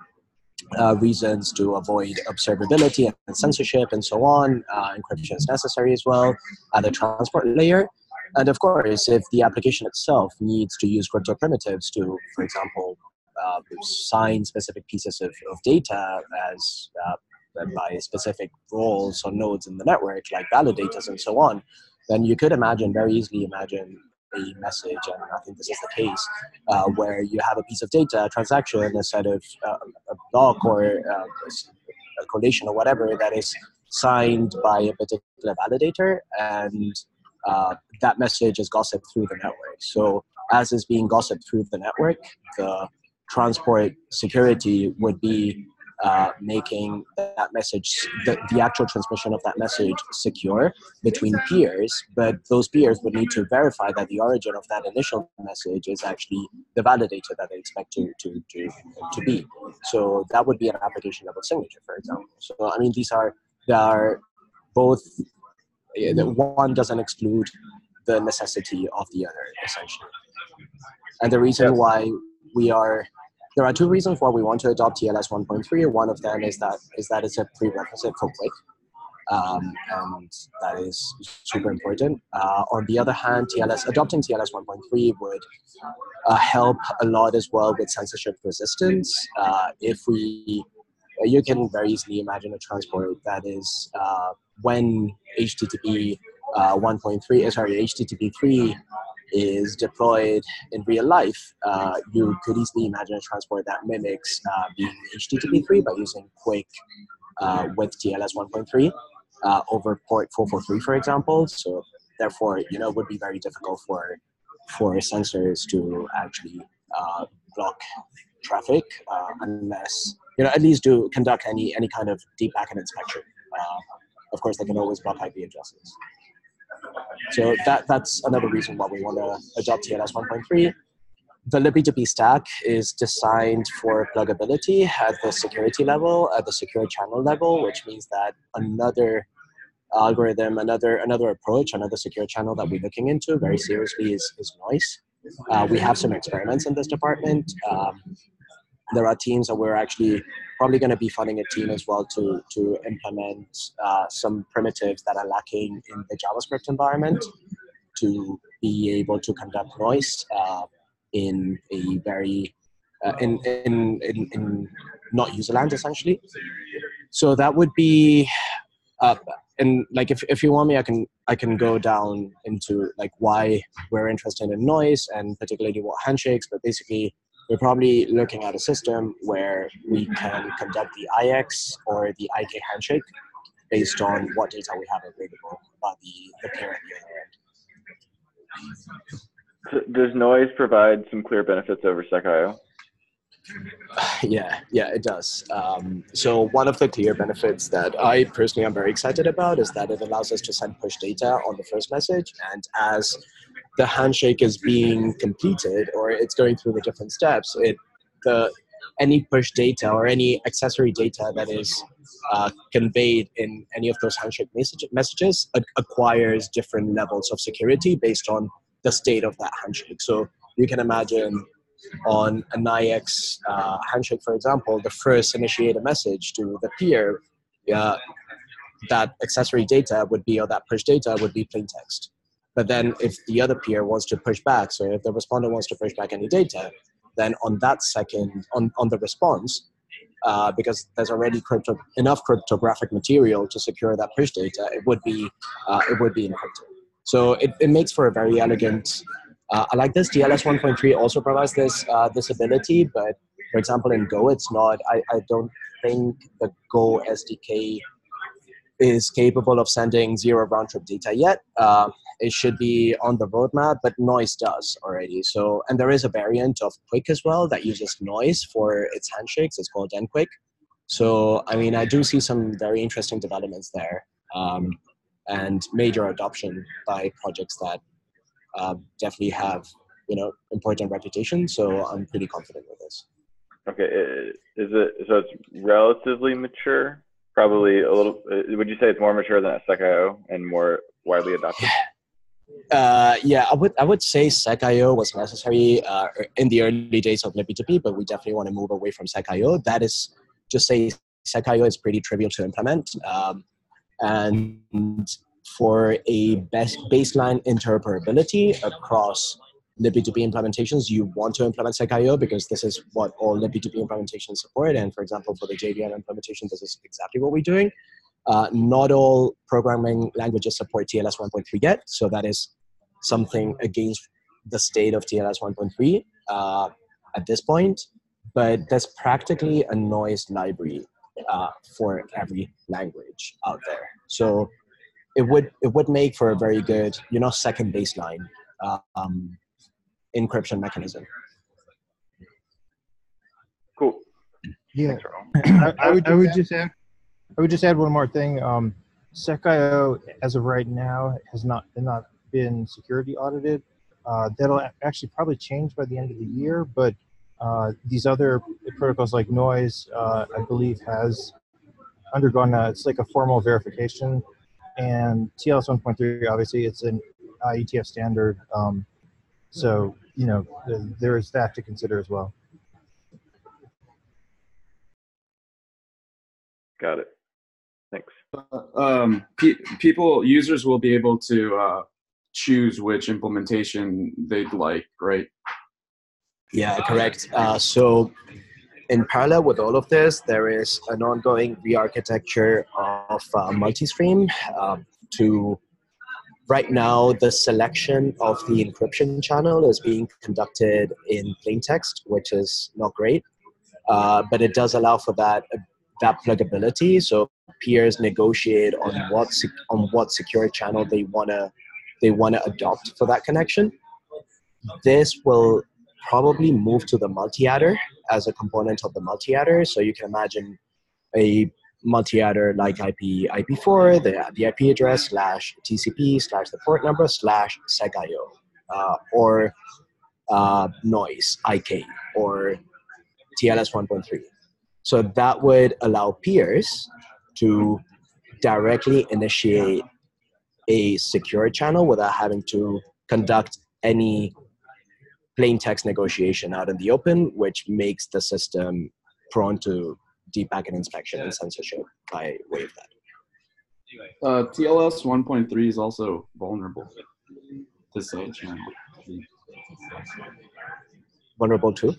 uh, reasons to avoid observability and censorship and so on. Uh, encryption is necessary as well at the transport layer. And of course, if the application itself needs to use crypto primitives to, for example, uh, sign specific pieces of, of data as uh, by specific roles or nodes in the network, like validators and so on, then you could imagine, very easily imagine, a message, and I think this is the case, uh, where you have a piece of data, a transaction, a set of uh, a block or uh, a collation or whatever that is signed by a particular validator, and uh, that message is gossiped through the network. So as is being gossiped through the network, the transport security would be uh, making that message, the, the actual transmission of that message secure between peers, but those peers would need to verify that the origin of that initial message is actually the validator that they expect to, to, to, to be. So that would be an application level signature, for example. So, I mean, these are, there are both, one doesn't exclude the necessity of the other, essentially. And the reason why we are there are two reasons why we want to adopt TLS 1.3. One of them is that is that it's a prerequisite for QUIC, um, and that is super important. Uh, on the other hand, TLS adopting TLS 1.3 would uh, help a lot as well with censorship resistance. Uh, if we, you can very easily imagine a transport that is uh, when HTTP uh, 1.3, sorry, HTTP 3 is deployed in real life, uh, you could easily imagine a transport that mimics uh, being HTTP3 by using QUIC uh, with TLS 1.3 uh, over port 443, for example. So therefore, you know, it would be very difficult for for sensors to actually uh, block traffic uh, unless you know at least do conduct any any kind of deep packet inspection. of course, they can always block IP addresses. So that, that's another reason why we want to adopt TLS 1.3. The libp2p stack is designed for pluggability at the security level, at the secure channel level, which means that another algorithm, another another approach, another secure channel that we're looking into very seriously is, is noise. Uh, we have some experiments in this department. Um, there are teams that we're actually probably going to be funding a team as well to to implement uh, some primitives that are lacking in the JavaScript environment to be able to conduct noise uh, in a very uh, in, in, in in not userland essentially. So that would be. And like if, if you want me i can i can go down into like why we're interested in noise and particularly what handshakes but basically we're probably looking at a system where we can conduct the IX or the IK handshake based on what data we have available about the, the parent the other end. Does noise provide some clear benefits over SecIO? [SIGHS] Yeah, yeah, it does. Um, so one of the clear benefits that I personally am very excited about is that it allows us to send push data on the first message, and as the handshake is being completed or it's going through the different steps, it the any push data or any accessory data that is uh, conveyed in any of those handshake message, messages acquires different levels of security based on the state of that handshake. So you can imagine on an IX uh, handshake, for example, the first initiate a message to the peer, uh, that accessory data would be, or that push data would be plain text. But then if the other peer wants to push back, so if the respondent wants to push back any data, then on that second, on, on the response, uh, because there's already crypto, enough cryptographic material to secure that push data, it would be, uh, it would be encrypted. So it, it makes for a very elegant, uh, I like this. TLS 1.3 also provides this, uh, this ability, but for example, in Go, it's not, I, I don't think the Go SDK is capable of sending zero round trip data yet. Uh, it should be on the roadmap, but noise does already. So, and there is a variant of QUIC as well that uses noise for its handshakes. It's called nQUIC. So, I mean, I do see some very interesting developments there um, and major adoption by projects that uh, definitely have, you know, important reputation. So I'm pretty confident with this. Okay, is it so? It's relatively mature. Probably a little. Uh, would you say it's more mature than SecIO and more widely adopted? Uh, yeah, I would I would say SecIO was necessary uh, in the early days of libp2p, but we definitely want to move away from SecIO. That is just say SecIO is pretty trivial to implement, um, and for a best baseline interoperability across libp2p implementations, you want to implement SecIO because this is what all libp2p implementations support. And for example, for the JVM implementation, this is exactly what we're doing. Uh, not all programming languages support TLS 1.3 yet, so that is something against the state of TLS 1.3 uh, at this point. But there's practically a noise library uh, for every language out there. So it would it would make for a very good you know second baseline um, encryption mechanism. Cool. Yeah, [CLEARS THROAT] I, I would I would just add I would just add one more thing. Um, SecIO, as of right now, has not not been security audited. Uh, that'll actually probably change by the end of the year, but uh, these other protocols like Noise, uh, I believe, has undergone a, it's like a formal verification, and TLS 1.3 obviously it's an IETF standard, um, so you know there is that to consider as well. Got it. Thanks. Um, pe people, users will be able to uh, choose which implementation they'd like, right? Yeah, correct. Uh, so, in parallel with all of this, there is an ongoing re-architecture of uh, multi-stream um, to right now the selection of the encryption channel is being conducted in plain text which is not great uh, but it does allow for that that pluggability so peers negotiate on what on what secure channel they want to they want to adopt for that connection. This will probably move to the multiaddr as a component of the multiaddr. So you can imagine a multiaddr like IP IP4, the, the IP address slash TCP slash the port number slash SecIO uh, or uh, noise IK or TLS 1.3. So that would allow peers to directly initiate a secure channel without having to conduct any plain text negotiation out in the open, which makes the system prone to deep packet inspection and censorship by way of that. Uh, TLS 1.3 is also vulnerable to side channel. Vulnerable to?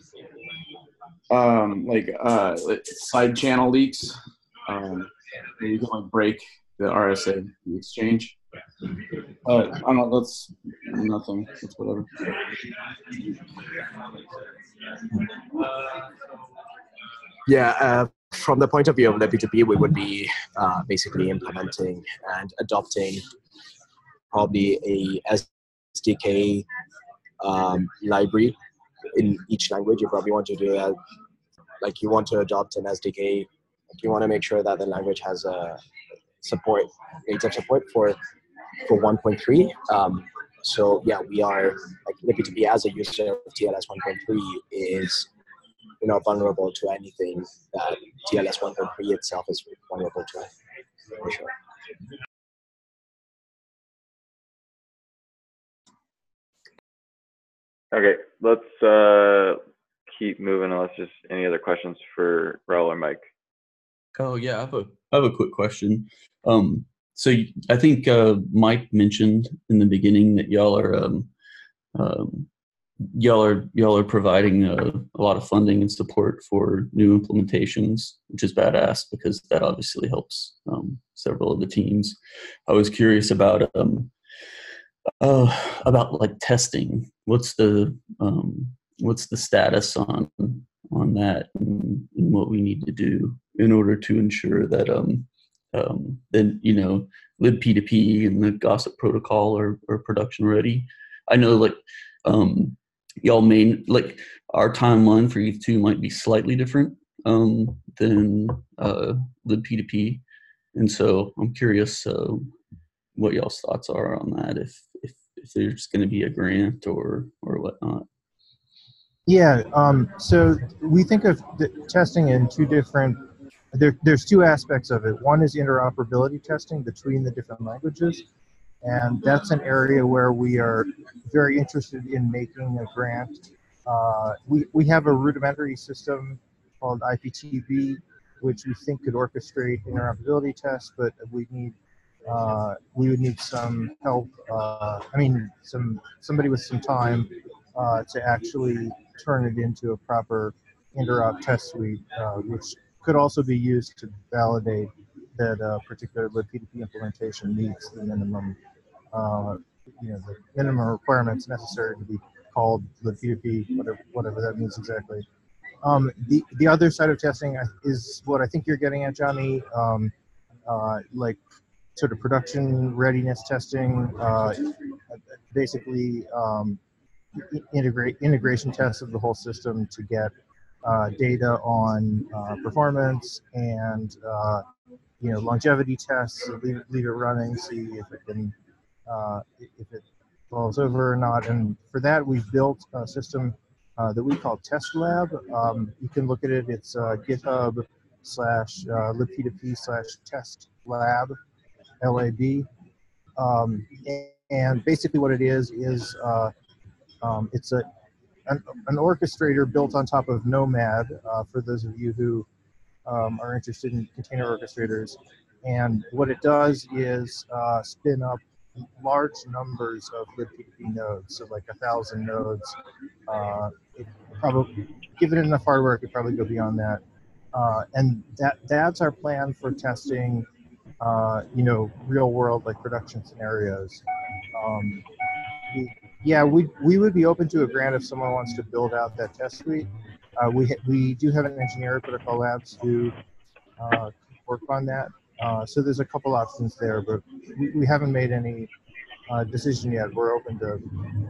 Um, like uh, side channel leaks. Um, you can like break the RSA the exchange. Uh, I don't know. That's nothing. That's whatever. Yeah, uh, from the point of view of the P2P, we would be uh, basically implementing and adopting probably a SDK um, library in each language. You probably want to do that. Like you want to adopt an SDK. Like you want to make sure that the language has a support, native support for for 1.3. Um, so yeah, we are like libp2p as a user of TLS 1.3 is you know vulnerable to anything that TLS 1.3 itself is vulnerable to for sure. Okay, let's uh, keep moving unless there's any other questions for Raul or Mike. Oh yeah, I have a I have a quick question. Um, so I think uh, Mike mentioned in the beginning that y'all are um, um, y'all are y'all are providing a, a, lot of funding and support for new implementations, which is badass because that obviously helps um, several of the teams. I was curious about um, uh, about like testing. What's the um, what's the status on on that and, and, what we need to do in order to ensure that um, um, then you know libp2p and the gossip protocol are, are production ready? I know like um, y'all may like our timeline for eth2 might be slightly different um, than uh, libp2p and so i'm curious uh, what y'all's thoughts are on that if if, there's going to be a grant or or whatnot yeah um, so we think of testing in two different there, there's two aspects of it. One is interoperability testing between the different languages, and that's an area where we are very interested in making a grant. Uh, we, we have a rudimentary system called IPTB, which we think could orchestrate interoperability tests, but we need uh, we would need some help. Uh, I mean, some somebody with some time uh, to actually turn it into a proper interop test suite, uh, which could also be used to validate that a particular libp2p implementation meets the minimum, uh, you know, the minimum requirements necessary to be called libp2p, whatever, whatever that means exactly. Um, the, the other side of testing is what I think you're getting at, Johnny, um, uh, like sort of production readiness testing, uh, basically um, integrate integration tests of the whole system to get uh, data on uh, performance and uh, you know longevity tests. Leave, leave it running, see if it can uh, if it falls over or not. And for that, we've built a system uh, that we call Test Lab. Um, you can look at it. It's GitHub slash uh, libp2p slash test lab, L-A-B. Um, and basically what it is, is uh, um, it's a, an, an, orchestrator built on top of Nomad, uh, for those of you who um, are interested in container orchestrators. And what it does is uh, spin up large numbers of libp2p nodes, so like a thousand nodes. Uh, it probably, given enough hardware, it could probably go beyond that. Uh, and that that's our plan for testing, uh, you know, real world like production scenarios. Um, we, yeah, we we would be open to a grant if someone wants to build out that test suite. Uh, we we do have an engineer at Protocol Labs who uh, work on that. Uh, so there's a couple options there, but we, we haven't made any uh, decision yet. We're open to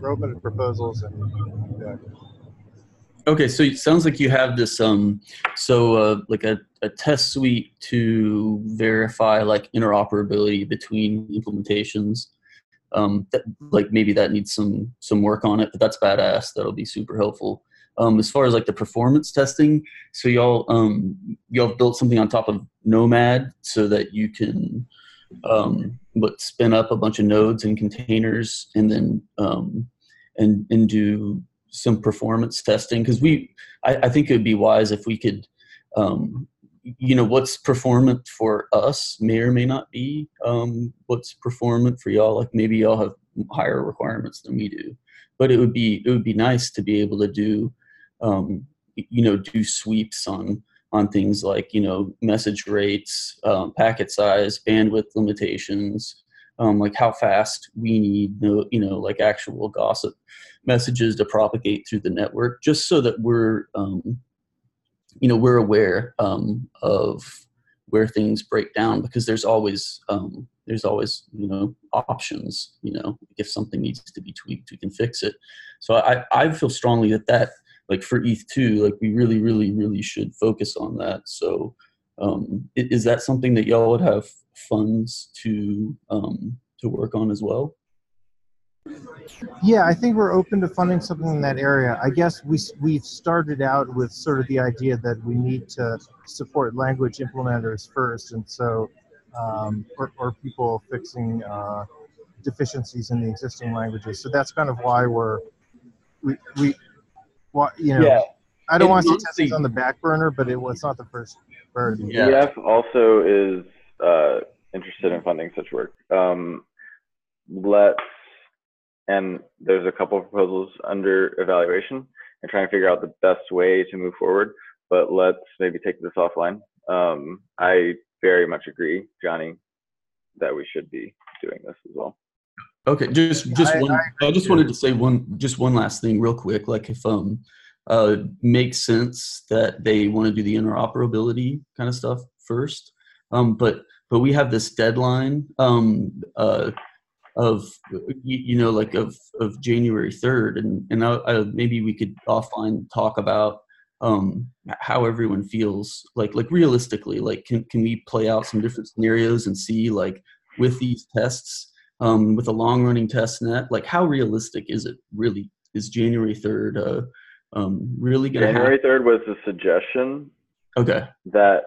we're open to proposals and. Okay, so it sounds like you have this um, so uh, like a, a test suite to verify like interoperability between implementations. Um, that, like maybe that needs some some work on it, but that's badass. That'll be super helpful. Um, as far as like the performance testing, so y'all um, y'all built something on top of Nomad so that you can um, but spin up a bunch of nodes and containers and then um, and and do some performance testing because we I, I, think it would be wise if we could um, you know what's performant for us may or may not be um, what's performant for y'all. Like maybe y'all have higher requirements than we do. But it would be it would be nice to be able to do um, you know do sweeps on on things like you know message rates, um, packet size, bandwidth limitations, um, like how fast we need you know like actual gossip messages to propagate through the network, just so that we're um, you know we're aware um, of where things break down because there's always um, there's always you know options you know if something needs to be tweaked we can fix it so i i feel strongly that that like for ETH2, like we really, really, really should focus on that. So um, is that something that y'all would have funds to um, to work on as well? Yeah, I think we're open to funding something in that area. I guess we we've started out with sort of the idea that we need to support language implementers first, and so um, or, or people fixing uh, deficiencies in the existing languages. So that's kind of why we're we we well, you know, yeah. I don't want to say testing's on the back burner, but it was not the first priority. Yeah. EF also is uh, interested in funding such work. Um, let's, and there's a couple of proposals under evaluation and trying to figure out the best way to move forward. But let's maybe take this offline. Um, I very much agree, Johnny, that we should be doing this as well. Okay, just just I, one. I, I just wanted to say one, just one last thing, real quick. Like, if um, uh, makes sense that they want to do the interoperability kind of stuff first, um, but but we have this deadline um uh of you, you know like of of January third, and and I, I, maybe we could offline talk about um how everyone feels like like realistically like can can we play out some different scenarios and see like with these tests um, with a long running test net like how realistic is it really? Is january 3rd uh, um, really going to january 3rd was a suggestion okay. that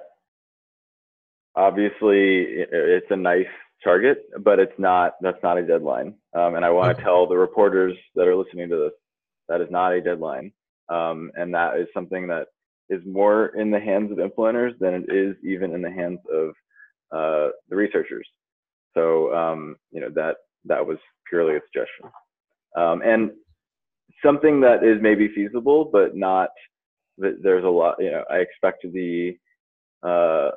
obviously it's a nice target but it's not that's not a deadline um, and i want to okay. tell the reporters that are listening to this that is not a deadline um, and that is something that is more in the hands of implementers than it is even in the hands of uh, the researchers so um, you know that that was purely a suggestion, um, and something that is maybe feasible, but not. That there's a lot. You know, I expect the uh,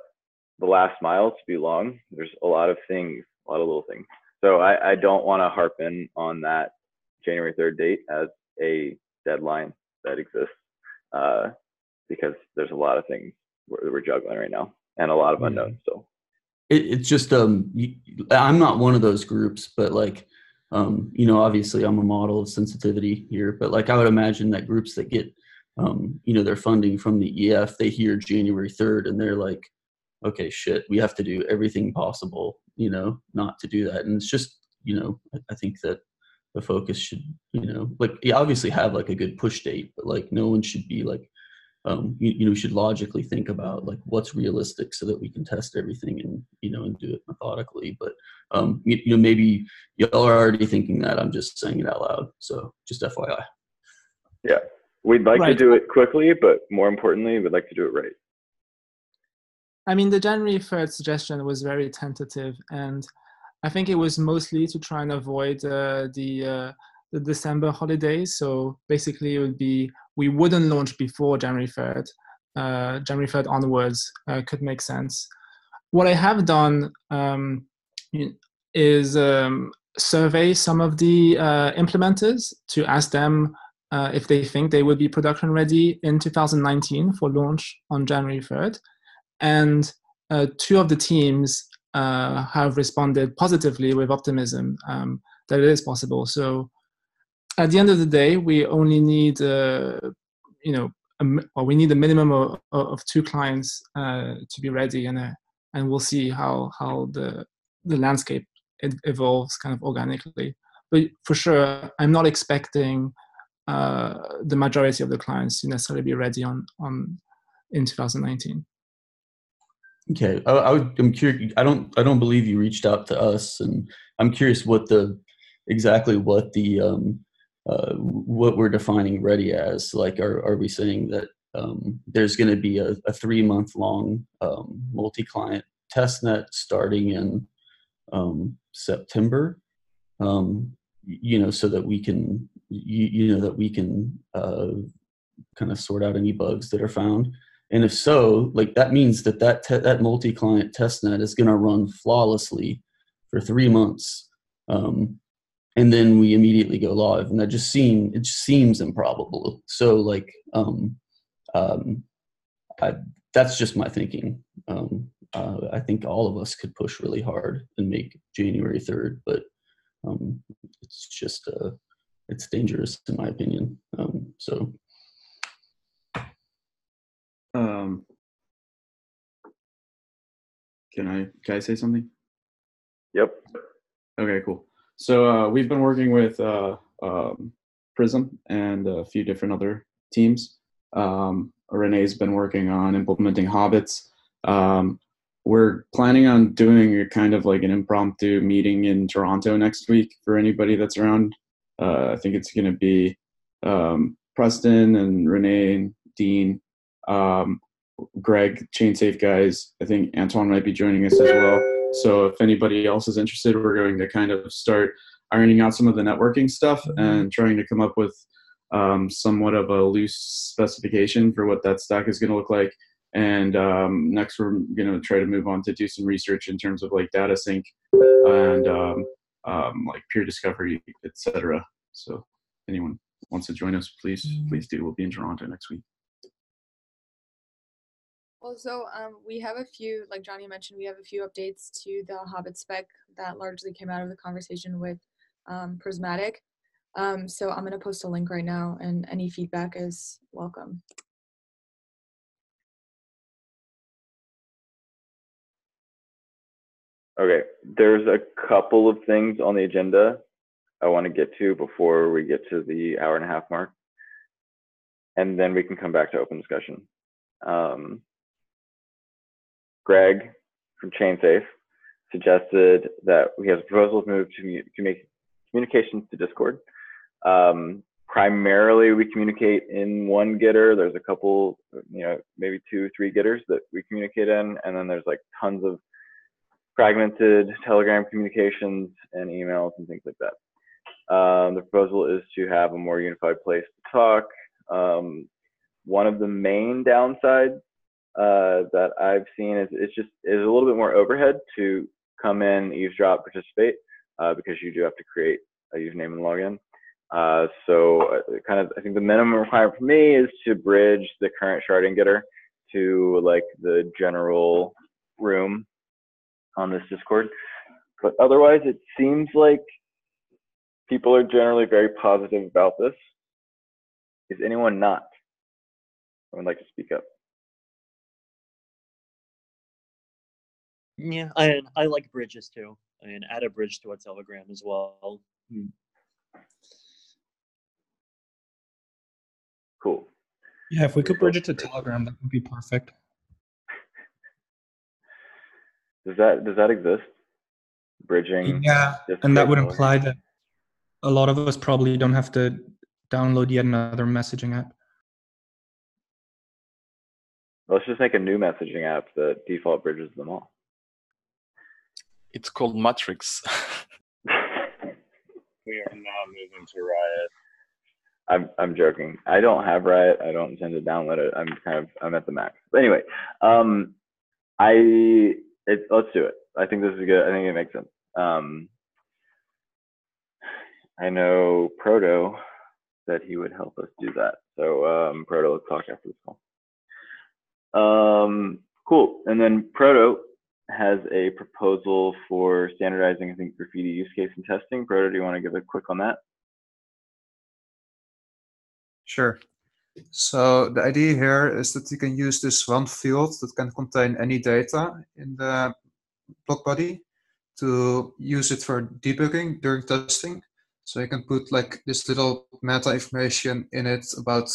the last mile to be long. There's a lot of things, a lot of little things. So I, I don't want to harp in on that January 3rd date as a deadline that exists uh, because there's a lot of things we're, we're juggling right now and a lot of unknowns. So it, it's just um i'm not one of those groups but like um you know obviously i'm a model of sensitivity here but like i would imagine that groups that get um, you know, their funding from the EF, they hear January 3rd and they're like, okay, shit, we have to do everything possible, you know, not to do that. And it's just, you know, I, I think that the focus should, you know, like you obviously have like a good push date, but like no one should be like, um, you, you know, we should logically think about like what's realistic so that we can test everything and you know and do it methodically. But um, you, you know, maybe y'all are already thinking that. I'm just saying it out loud. So just FYI. Yeah, we'd like to do it quickly, but more importantly, we'd like to do it right. I mean, the January 3rd suggestion was very tentative, and I think it was mostly to try and avoid uh, the uh, the December holidays. So basically, it would be we wouldn't launch before January 3rd. Uh, January 3rd onwards uh, could make sense. What I have done um, is um, survey some of the uh, implementers to ask them uh, if they think they would be production ready in 2019 for launch on January 3rd and uh, two of the teams uh, have responded positively with optimism um, that it is possible. So at the end of the day, we only need, uh, you know, a, well, we need a minimum of, of two clients uh, to be ready, and uh, and we'll see how how the the landscape evolves kind of organically. But for sure, I'm not expecting uh, the majority of the clients to necessarily be ready on on in 2019. Okay, I, I would, I'm curious. I don't. I don't believe you reached out to us, and I'm curious what the exactly what the um, uh, what we're defining ready as. Like, are are we saying that um, there's going to be a, a three month long um, multi client test net starting in um, September? Um, you know, so that we can you, you know that we can uh, kind of sort out any bugs that are found. And if so, like that means that that te- that multi-client testnet is going to run flawlessly for three months, um, and then we immediately go live. And that just seem it just seems improbable. So like, um, um, I, that's just my thinking. Um, uh, I think all of us could push really hard and make January third, but um, it's just uh, it's dangerous in my opinion. Um, so Um, can I can I say something? Yep. Okay, cool. So uh, we've been working with uh, um, Prism and a few different other teams. Um, Renee's been working on implementing Hobbits. Um, we're planning on doing a kind of like an impromptu meeting in Toronto next week for anybody that's around. Uh, I think it's going to be um, Preston and Renee and Dean, um, Greg, ChainSafe guys. I think Antoine might be joining us as well. So if anybody else is interested, we're going to kind of start ironing out some of the networking stuff and trying to come up with um, somewhat of a loose specification for what that stack is going to look like. And um, next, we're going to try to move on to do some research in terms of like data sync and um, um, like peer discovery, etc. So, anyone wants to join us, please, please do. We'll be in Toronto next week. Also, um, we have a few, like Johnny mentioned, we have a few updates to the Hobbit spec that largely came out of the conversation with um, Prysmatic. Um, so I'm going to post a link right now, and any feedback is welcome. Okay, there's a couple of things on the agenda I want to get to before we get to the hour and a half mark. And then we can come back to open discussion. Um, Greg from ChainSafe suggested that we have proposals moved to, mu- to make communications to Discord. Um, primarily, we communicate in one Gitter. There's a couple, you know, maybe two, three Gitters that we communicate in, and then there's like tons of fragmented Telegram communications and emails and things like that. Um, the proposal is to have a more unified place to talk. Um, one of the main downsides uh, that I've seen is it's just is a little bit more overhead to come in, eavesdrop, participate, uh, because you do have to create a username and login. Uh, so uh, kind of, I think the minimum requirement for me is to bridge the current sharding Gitter to like the general room on this Discord. But otherwise, it seems like people are generally very positive about this. Is anyone not? I would like to speak up? Yeah, I I like bridges too, and add a bridge to a Telegram as well. Hmm. Cool. Yeah, if we could bridge it to Telegram, that would be perfect. Does that does that exist? Bridging. Yeah, and that would imply that a lot of us probably don't have to download yet another messaging app. Let's just make a new messaging app that default bridges them all. It's called Matrix. [LAUGHS] We are now moving to Riot. I'm I'm joking. I don't have Riot. I don't intend to download it. I'm kind of I'm at the max. But anyway, um, I it, let's do it. I think this is good. I think it makes sense. Um, I know Proto said he would help us do that. So um, Proto, let's talk after this call. Um, cool. And then Proto has a proposal for standardizing, I think, graffiti use case and testing. Proto, do you want to give a quick on that? Sure. So the idea here is that you can use this one field that can contain any data in the block body to use it for debugging during testing. So you can put like this little meta information in it about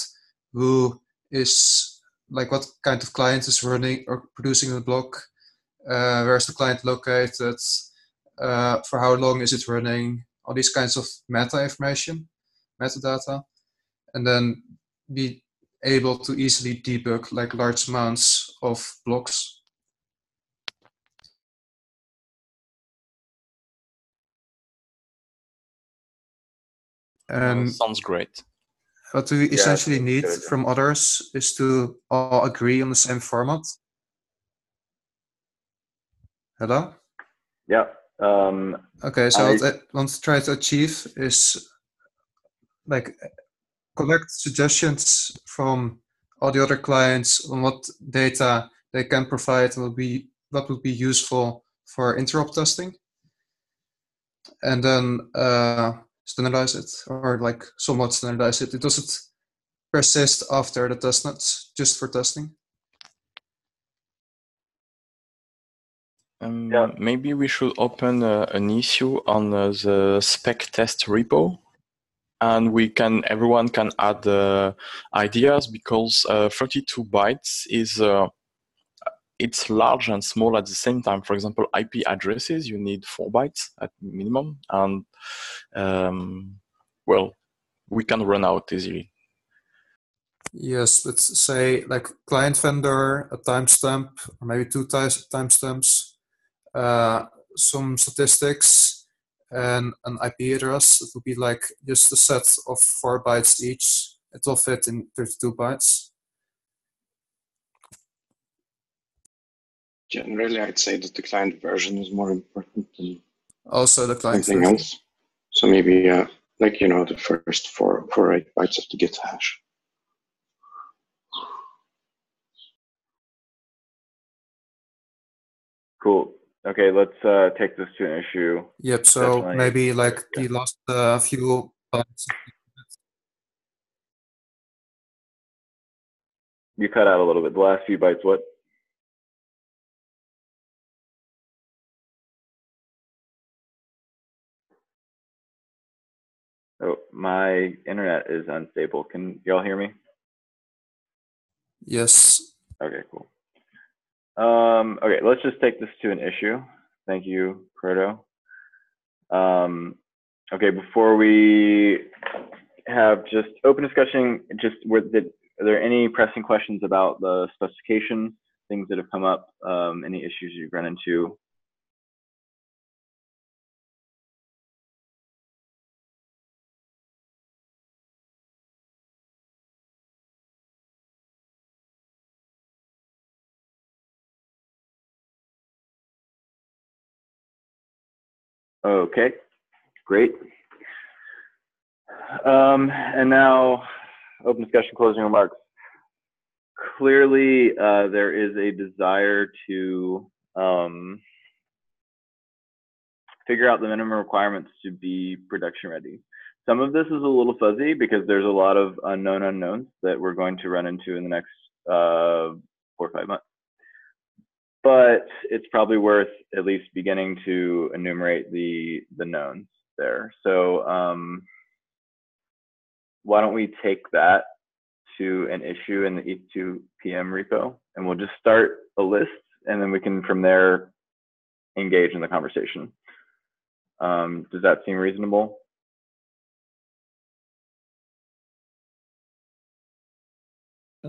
who is like what kind of client is running or producing the block, uh, where's the client located, uh, for how long is it running, all these kinds of meta information, metadata and then be able to easily debug like large amounts of blocks. And sounds great. what we Yeah, essentially need good. from others is to all agree on the same format. Hello? Yeah. Um, Okay, so I- what I want to try to achieve is like collect suggestions from all the other clients on what data they can provide and will be what would be useful for interop testing, and then uh, standardize it or like somewhat standardize it. It doesn't persist after the testnets, just for testing. Um, Maybe we should open uh, an issue on uh, the spec test repo, and we can everyone can add uh, ideas because uh, 32 bytes is uh, it's large and small at the same time. For example, IP addresses you need four bytes at minimum, and um, well, we can run out easily. Yes, let's say like client vendor, a timestamp, or maybe two ti- timestamps, uh, some statistics, and an IP address. It would be like just a set of four bytes each. It will fit in 32 bytes. Generally, I'd say that the client version is more important than Also, the client anything version. else. So maybe, uh, like you know, the first four four eight bytes of the Git hash. Cool. Okay, let's uh, take this to an issue. Yep. So Definitely. maybe like the last uh, few. You cut out a little bit. The last few bytes, what? Oh, my internet is unstable. Can y'all hear me? Yes. Okay, cool. Um, okay, let's just take this to an issue. Thank you, Proto. Um, okay, before we have just open discussion, just were, are there any pressing questions about the specification, things that have come up, um, any issues you've run into? Okay, great. Um, and now, open discussion, closing remarks. Clearly, uh, there is a desire to um, figure out the minimum requirements to be production ready. Some of this is a little fuzzy because there's a lot of unknown unknowns that we're going to run into in the next uh, four or five months. But it's probably worth at least beginning to enumerate the the knowns there. So um, why don't we take that to an issue in the ETH2 PM repo, and we'll just start a list, and then we can from there engage in the conversation. Um, does that seem reasonable?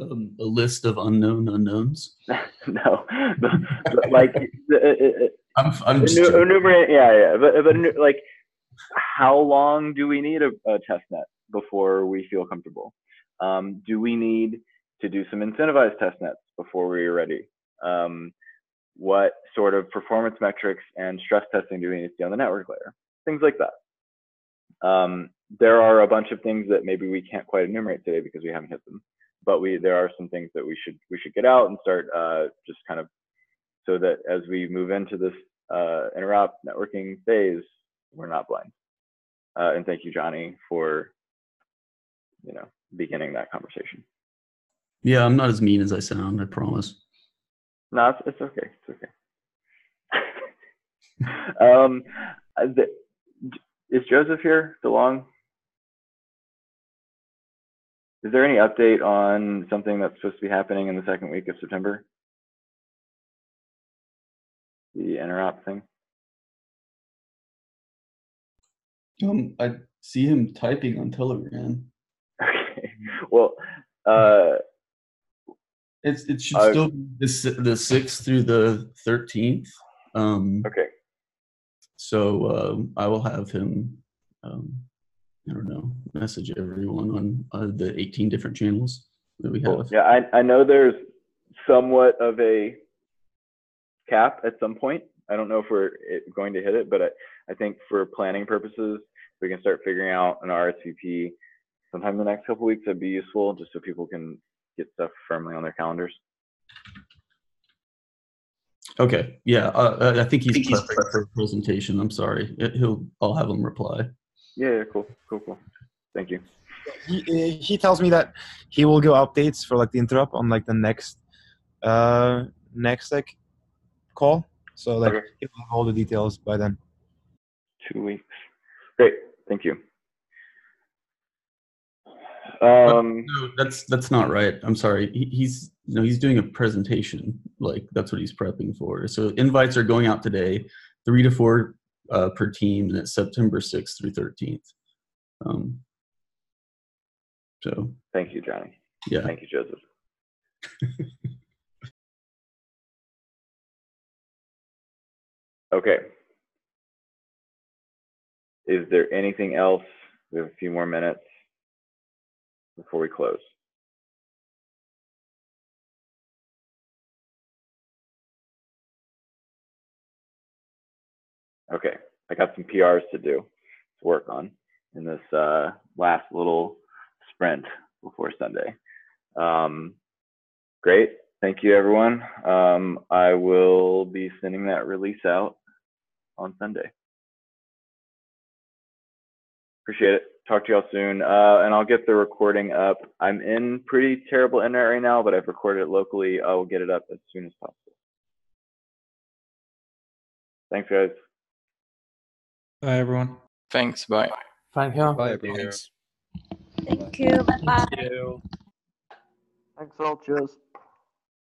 Um, a list of unknown unknowns. [LAUGHS] no, like the, uh, I'm, I'm just enu- enumerate, yeah, yeah, but, but like, how long do we need a, a test net before we feel comfortable? Um, do we need to do some incentivized test nets before we're ready? Um, what sort of performance metrics and stress testing do we need to do on the network layer? Things like that. Um, there are a bunch of things that maybe we can't quite enumerate today because we haven't hit them, but we there are some things that we should we should get out and start uh, just kind of so that as we move into this uh, interop networking phase, we're not blind. Uh, and thank you, Johnny, for you know beginning that conversation. Yeah, I'm not as mean as I sound. I promise. No, it's, it's okay. It's okay. [LAUGHS] um, the, is Joseph here? DeLong? Is there any update on something that's supposed to be happening in the second week of September? The interop thing? Um, I see him typing on Telegram. Okay. Well, uh, It's it should Uh, still be the the sixth through the thirteenth. Um, okay. So um, I will have him. Um, I don't know. Message everyone on uh, the eighteen different channels that we Cool. have. Yeah, I, I know there's somewhat of a cap at some point. I don't know if we're going to hit it, but I, I think for planning purposes, we can start figuring out an RSVP sometime in the next couple weeks. That'd be useful just so people can get stuff firmly on their calendars. Okay. Yeah. Uh, uh, I think he's prepping for presentation. I'm sorry. It- he'll. I'll have him reply. Yeah, yeah, cool, cool, cool. Thank you. he, he tells me that he will give updates for like the interop on like the next uh next like call so like Okay. he'll have all the details by then Two weeks. Great. Thank you. Um, no, that's that's not right. I'm sorry. He, he's no, he's doing a presentation. Like that's what he's prepping for. So invites are going out today, three to four uh, per team, and it's September 6th through 13th. Um, so Thank you, Johnny. Yeah. Thank you, Joseph. okay. Is there anything else? We have a few more minutes before we close. Okay, I got some PRs to do, to work on in this uh, last little sprint before Sunday. Um, great, thank you everyone. Um, I will be sending that release out on Sunday. Appreciate it. Talk to y'all soon. Uh, and I'll get the recording up. I'm in pretty terrible internet right now, but I've recorded it locally. I will get it up as soon as possible. Thanks, guys. Bye, everyone. Thanks. Bye. Thank you. Bye, everyone. Thank you. Bye bye. Thanks all. Cheers.